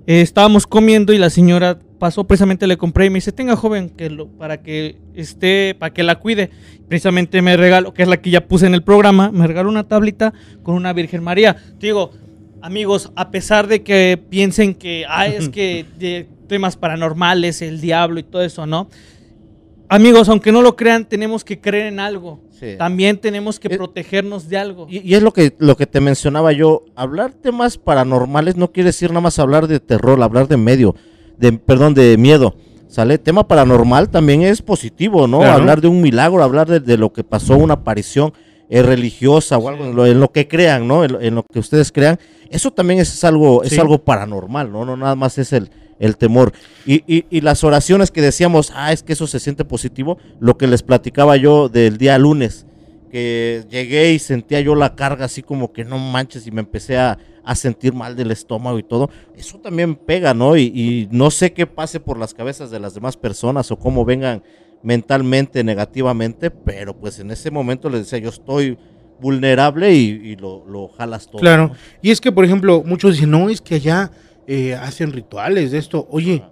eh, estábamos comiendo y la señora pasó, precisamente le compré y me dice, tenga joven, que lo, para que esté, para que la cuide. Precisamente me regaló, que es la que ya puse en el programa, me regaló una tablita con una Virgen María. Te digo, amigos, a pesar de que piensen que, ay, es que (laughs) de temas paranormales, el diablo y todo eso, ¿no? Amigos, aunque no lo crean, tenemos que creer en algo. Sí. También tenemos que Eh, protegernos de algo. Y, y es lo que, lo que te mencionaba yo, hablar temas paranormales no quiere decir nada más hablar de terror, hablar de medio, de, perdón, de miedo. ¿Sale? Tema paranormal también es positivo, ¿no? Claro. Hablar de un milagro, hablar de, de lo que pasó, una aparición eh, religiosa o algo, en lo, en lo que crean, ¿no? En, lo- en lo que ustedes crean. Eso también es, algo, es Sí. algo paranormal, ¿no? No nada más es el, el temor. Y, y- y las oraciones que decíamos, ah, es que eso se siente positivo, lo que les platicaba yo del día lunes, que llegué y sentía yo la carga así como que no manches y me empecé a, a sentir mal del estómago y todo, eso también pega, ¿no? Y, y no sé qué pase por las cabezas de las demás personas o cómo vengan mentalmente, negativamente, pero pues en ese momento les decía, yo estoy vulnerable y, y lo, lo jalas todo. Claro. ¿no? Y es que, por ejemplo, muchos dicen, no, es que allá eh, hacen rituales de esto. Oye,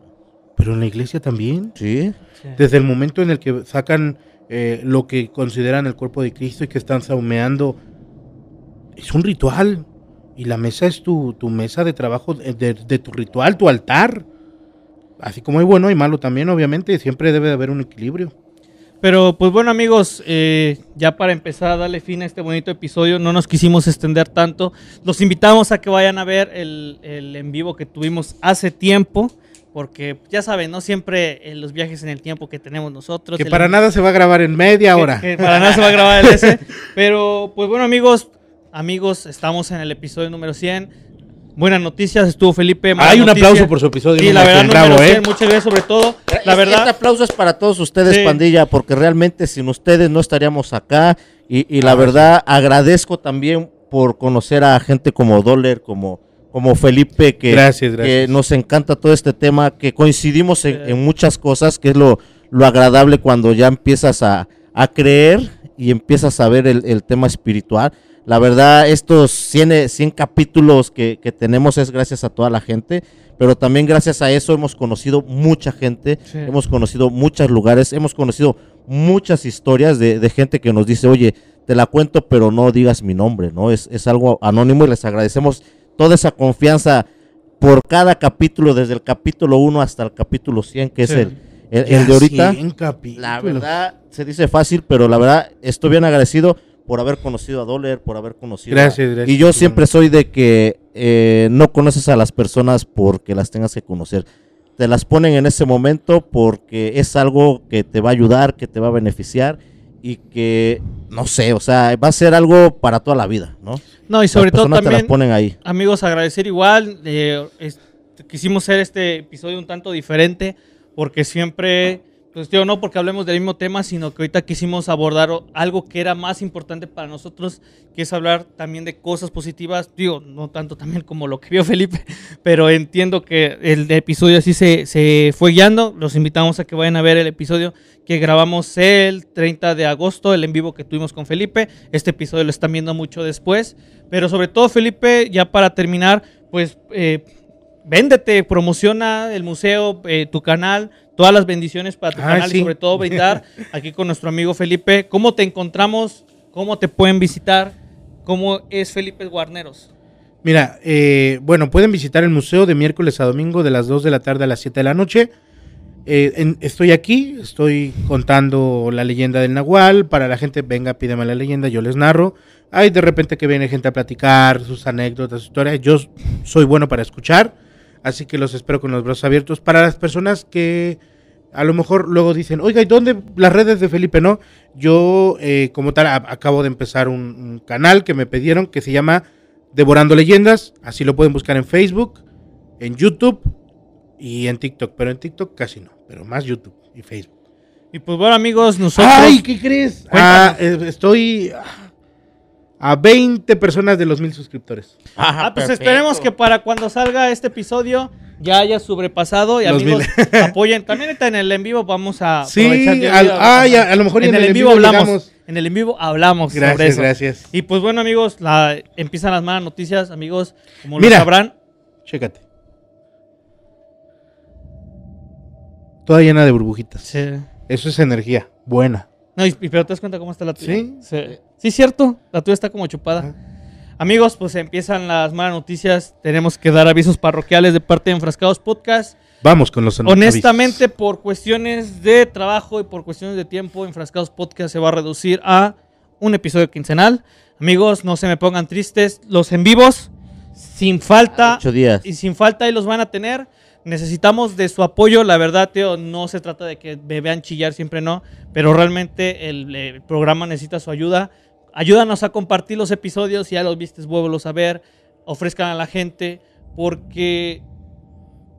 pero en la iglesia también. Sí, Desde el momento en el que sacan eh, lo que consideran el cuerpo de Cristo y que están saumeando, es un ritual. Y la mesa es tu, tu mesa de trabajo de, tu ritual, tu altar. Así como hay bueno y malo también, obviamente, siempre debe de haber un equilibrio. Pero pues bueno amigos, eh, ya para empezar a darle fin a este bonito episodio, no nos quisimos extender tanto. Los invitamos a que vayan a ver el, el en vivo que tuvimos hace tiempo, porque ya saben, no siempre en los viajes en el tiempo que tenemos nosotros. Que el- para nada se va a grabar en media que- hora. que para nada se va a grabar el (laughs) ese. Pero pues bueno amigos, amigos, estamos en el episodio número 100. Buenas noticias, estuvo Felipe. Hay un aplauso por su episodio. Sí, la verdad, no bravo, me lo sé, ¿eh? muchas gracias sobre todo. La Este- verdad, Este aplauso es para todos ustedes, Sí. pandilla, porque realmente sin ustedes no estaríamos acá. Y, y la Ah, verdad, agradezco también por conocer a gente como Dollar, como, como Felipe, que, Gracias, gracias. que nos encanta todo este tema, que coincidimos en, muchas cosas, que es lo, lo agradable cuando ya empiezas a, a creer y empiezas a ver el, el tema espiritual. La verdad, estos 100, 100 capítulos que, que tenemos es gracias a toda la gente, pero también gracias a eso hemos conocido mucha gente, Sí. hemos conocido muchos lugares, hemos conocido muchas historias de, de gente que nos dice, oye, te la cuento, pero no digas mi nombre, ¿no? Es, es algo anónimo y les agradecemos toda esa confianza por cada capítulo, desde el capítulo 1 hasta el capítulo 100, que Sí. es el, el, de ahorita. 100 capítulos. La verdad, se dice fácil, pero la verdad, estoy bien agradecido por haber conocido a Dollar, por haber conocido a- Gracias, gracias. Y yo siempre soy de que eh, no conoces a las personas porque las tengas que conocer. Te las ponen en ese momento porque es algo que te va a ayudar, que te va a beneficiar y que, no sé, o sea, va a ser algo para toda la vida, ¿no? no, y sobre todo las también, ponen ahí. amigos, agradecer igual. eh, es- quisimos hacer este episodio un tanto diferente porque siempre, pues digo, no porque hablemos del mismo tema, sino que ahorita quisimos abordar algo que era más importante para nosotros, que es hablar también de cosas positivas. Digo, no tanto también como lo que vio (laughs) Felipe, pero entiendo que el episodio así se, se fue guiando. Los invitamos a que vayan a ver el episodio que grabamos el 30 de agosto, el en vivo que tuvimos con Felipe. Este episodio lo están viendo mucho después. Pero sobre todo, Felipe, ya para terminar, pues eh, véndete, promociona el museo, eh, tu canal, todas las bendiciones para tu Ah, canal sí. y sobre todo brindar (laughs) aquí con nuestro amigo Felipe. ¿Cómo te encontramos? ¿Cómo te pueden visitar? ¿Cómo es Felipe Guarneros? Mira, eh, bueno, pueden visitar el museo de miércoles a domingo de las 2 de la tarde a las 7 de la noche. Eh, en- estoy aquí, estoy contando la leyenda del Nahual. Para la gente, venga, pídeme la leyenda, yo les narro. Hay de repente que viene gente a platicar sus anécdotas, sus historias. Yo soy bueno para escuchar, así que los espero con los brazos abiertos. Para las personas que a lo mejor luego dicen, oiga, ¿y dónde las redes de Felipe? No, yo eh, como tal acabo de empezar un, un canal que me pidieron que se llama Devorando Leyendas. Así lo pueden buscar en Facebook, en YouTube y en TikTok. Pero en TikTok casi no, pero más YouTube y Facebook. Y pues bueno, amigos, nosotros... ¡Ay! ¿Qué crees? Ah, eh, estoy ah, a 20 personas de los mil suscriptores. Ah, pues esperemos que para cuando salga este episodio ya haya sobrepasado y Los amigos (laughs) apoyen. También está en el en vivo, vamos a Sí, aprovechar de- al- ah, ya, a lo mejor en, el en vivo, hablamos. En el en vivo hablamos sobre Gracias, eso. gracias. Y pues bueno, amigos, la, empiezan las malas noticias, amigos. Como lo Mira. sabrán, Chécate. Toda llena de burbujitas. sí. Eso es energía buena. No, y, y pero te das cuenta cómo está la tuya. Sí. Sí, sí, cierto. La tuya está como chupada. Amigos, pues empiezan las malas noticias. Tenemos que dar avisos parroquiales de parte de Enfrascados Podcast. Vamos con los Honestamente, por cuestiones de trabajo y por cuestiones de tiempo, Enfrascados Podcast se va a reducir a un episodio quincenal. Amigos, no se me pongan tristes. Los en vivos, sin falta, Ocho días. y sin falta ahí los van a tener. Necesitamos de su apoyo, la verdad, Teo, no se trata de que me vean chillar, siempre no, pero realmente el, eh, programa necesita su ayuda. Ayúdanos a compartir los episodios, si ya los viste, vuélvelos a ver, ofrezcan a la gente, porque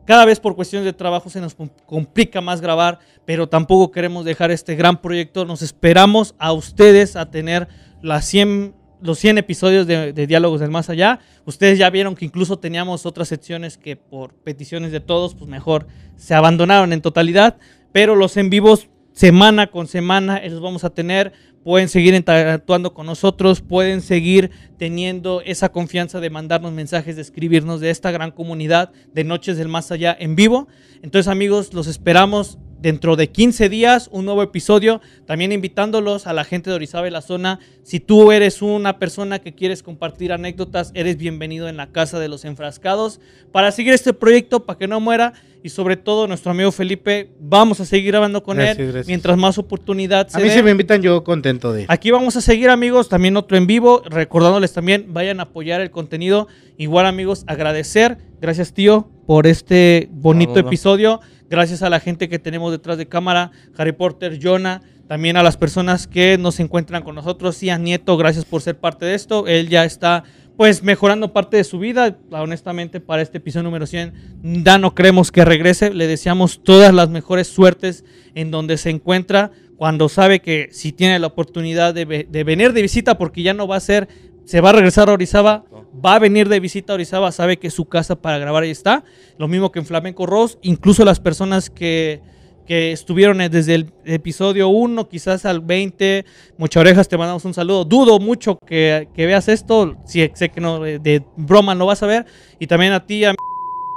cada vez por cuestiones de trabajo se nos com- complica más grabar, pero tampoco queremos dejar este gran proyecto. Nos esperamos a ustedes a tener las 100, los 100 episodios de, Diálogos del Más Allá. Ustedes ya vieron que incluso teníamos otras secciones que por peticiones de todos, pues mejor se abandonaron en totalidad, pero los en vivos semana con semana eh, los vamos a tener. Pueden seguir interactuando con nosotros, pueden seguir teniendo esa confianza de mandarnos mensajes, de escribirnos de esta gran comunidad de Noches del Más Allá en vivo. Entonces amigos, los esperamos dentro de 15 días, un nuevo episodio. También invitándolos a la gente de Orizaba y la zona. Si tú eres una persona que quieres compartir anécdotas, eres bienvenido en la Casa de los Enfrascados para seguir este proyecto, para que no muera. Y sobre todo, nuestro amigo Felipe, vamos a seguir grabando con Gracias, él gracias. mientras más oportunidad se A mí si me invitan yo contento de ir. Aquí vamos a seguir amigos, también otro en vivo, recordándoles también, vayan a apoyar el contenido. Igual amigos, agradecer, gracias tío por este bonito No, no, no. episodio, gracias a la gente que tenemos detrás de cámara, Harry Potter, Jonah, también a las personas que nos encuentran con nosotros, Ian Nieto, gracias por ser parte de esto, él ya está pues mejorando parte de su vida. Honestamente, para este episodio número 100, ya no creemos que regrese. Le deseamos todas las mejores suertes en donde se encuentra, cuando sabe que si tiene la oportunidad de, de venir de visita, porque ya no va a ser, se va a regresar a Orizaba, va a venir de visita a Orizaba, sabe que su casa para grabar ahí está. Lo mismo que en Flamenco Rose, incluso las personas que que estuvieron eh, desde el episodio 1, quizás al 20. Mucha orejas, te mandamos un saludo. Dudo mucho que, que veas esto. Sí, sé que no, eh, de broma no vas a ver. Y también a ti, a mí,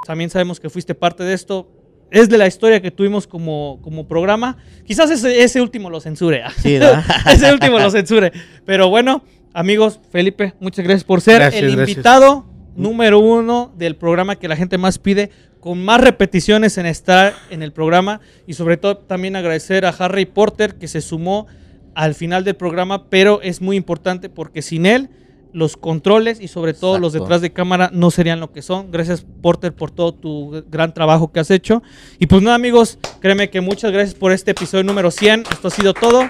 también sabemos que fuiste parte de esto. Es de la historia que tuvimos como, como programa. Quizás ese, ese último lo censure. Sí, ¿no? (laughs) ese último lo censure. Pero bueno, amigos, Felipe, muchas gracias por ser Gracias, el gracias. invitado número uno del programa que la gente más pide, con más repeticiones en estar en el programa. Y sobre todo también agradecer a Harry Porter que se sumó al final del programa, pero es muy importante porque sin él los controles y sobre todo los detrás de cámara no serían lo que son. Gracias Porter por todo tu gran trabajo que has hecho. Y pues nada amigos, créeme que muchas gracias por este episodio número 100. Esto ha sido todo.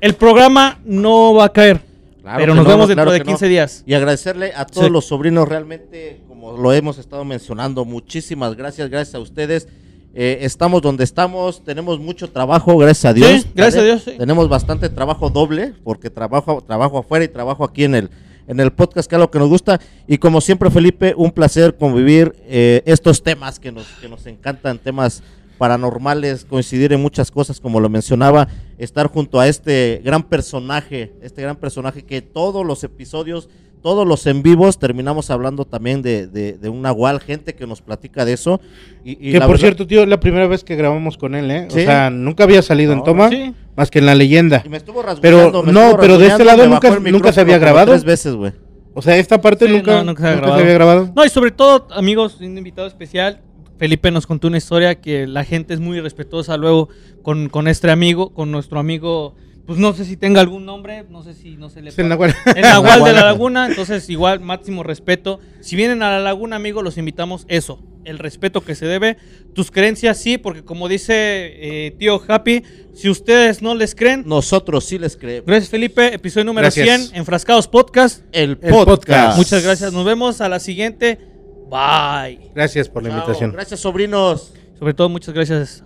El programa no va a caer, Claro pero nos no, vemos no, claro dentro de que no. 15 días. Y agradecerle a todos Sí. los sobrinos realmente, como lo hemos estado mencionando, muchísimas gracias, gracias a ustedes. Eh, estamos donde estamos, tenemos mucho trabajo, gracias a Dios. Sí, gracias a Dios, sí. Tenemos bastante trabajo doble, porque trabajo, trabajo afuera y trabajo aquí en el, en el podcast, que es lo que nos gusta. Y como siempre, Felipe, un placer convivir eh, estos temas que nos, que nos encantan, temas paranormales, coincidir en muchas cosas, como lo mencionaba, estar junto a este gran personaje, este gran personaje que todos los episodios, todos los en vivos, terminamos hablando también de, de, de un nahual, gente que nos platica de eso. Y, y que la por verdad- cierto, tío, es la primera vez que grabamos con él, ¿eh? Sí. O sea, nunca había salido en toma, sí. más que en la leyenda. y me estuvo Pero, me no, estuvo pero de este lado nunca- nunca se había grabado. Tres veces, güey. O sea, esta parte Sí, nunca, no, nunca se había nunca se grabado. había grabado. No, y sobre todo, amigos, un invitado especial. Felipe nos contó una historia que la gente es muy respetuosa luego con, con este amigo, con nuestro amigo. Pues no sé si tenga algún nombre, no sé si no se le Es el Nahual. El Nahual de la (laughs) Laguna, entonces igual máximo respeto. Si vienen a la Laguna, amigos, los invitamos eso, el respeto que se debe. Tus creencias sí, porque como dice eh, tío Happy, si ustedes no les creen, Nosotros sí les creemos. gracias Felipe, episodio número Gracias. 100, Enfrascados Podcast. El El podcast. podcast. Muchas gracias, nos vemos a la siguiente. Bye. Gracias por la Chao. invitación. Gracias, sobrinos. Sobre todo, muchas gracias,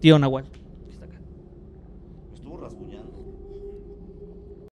tío Nahual.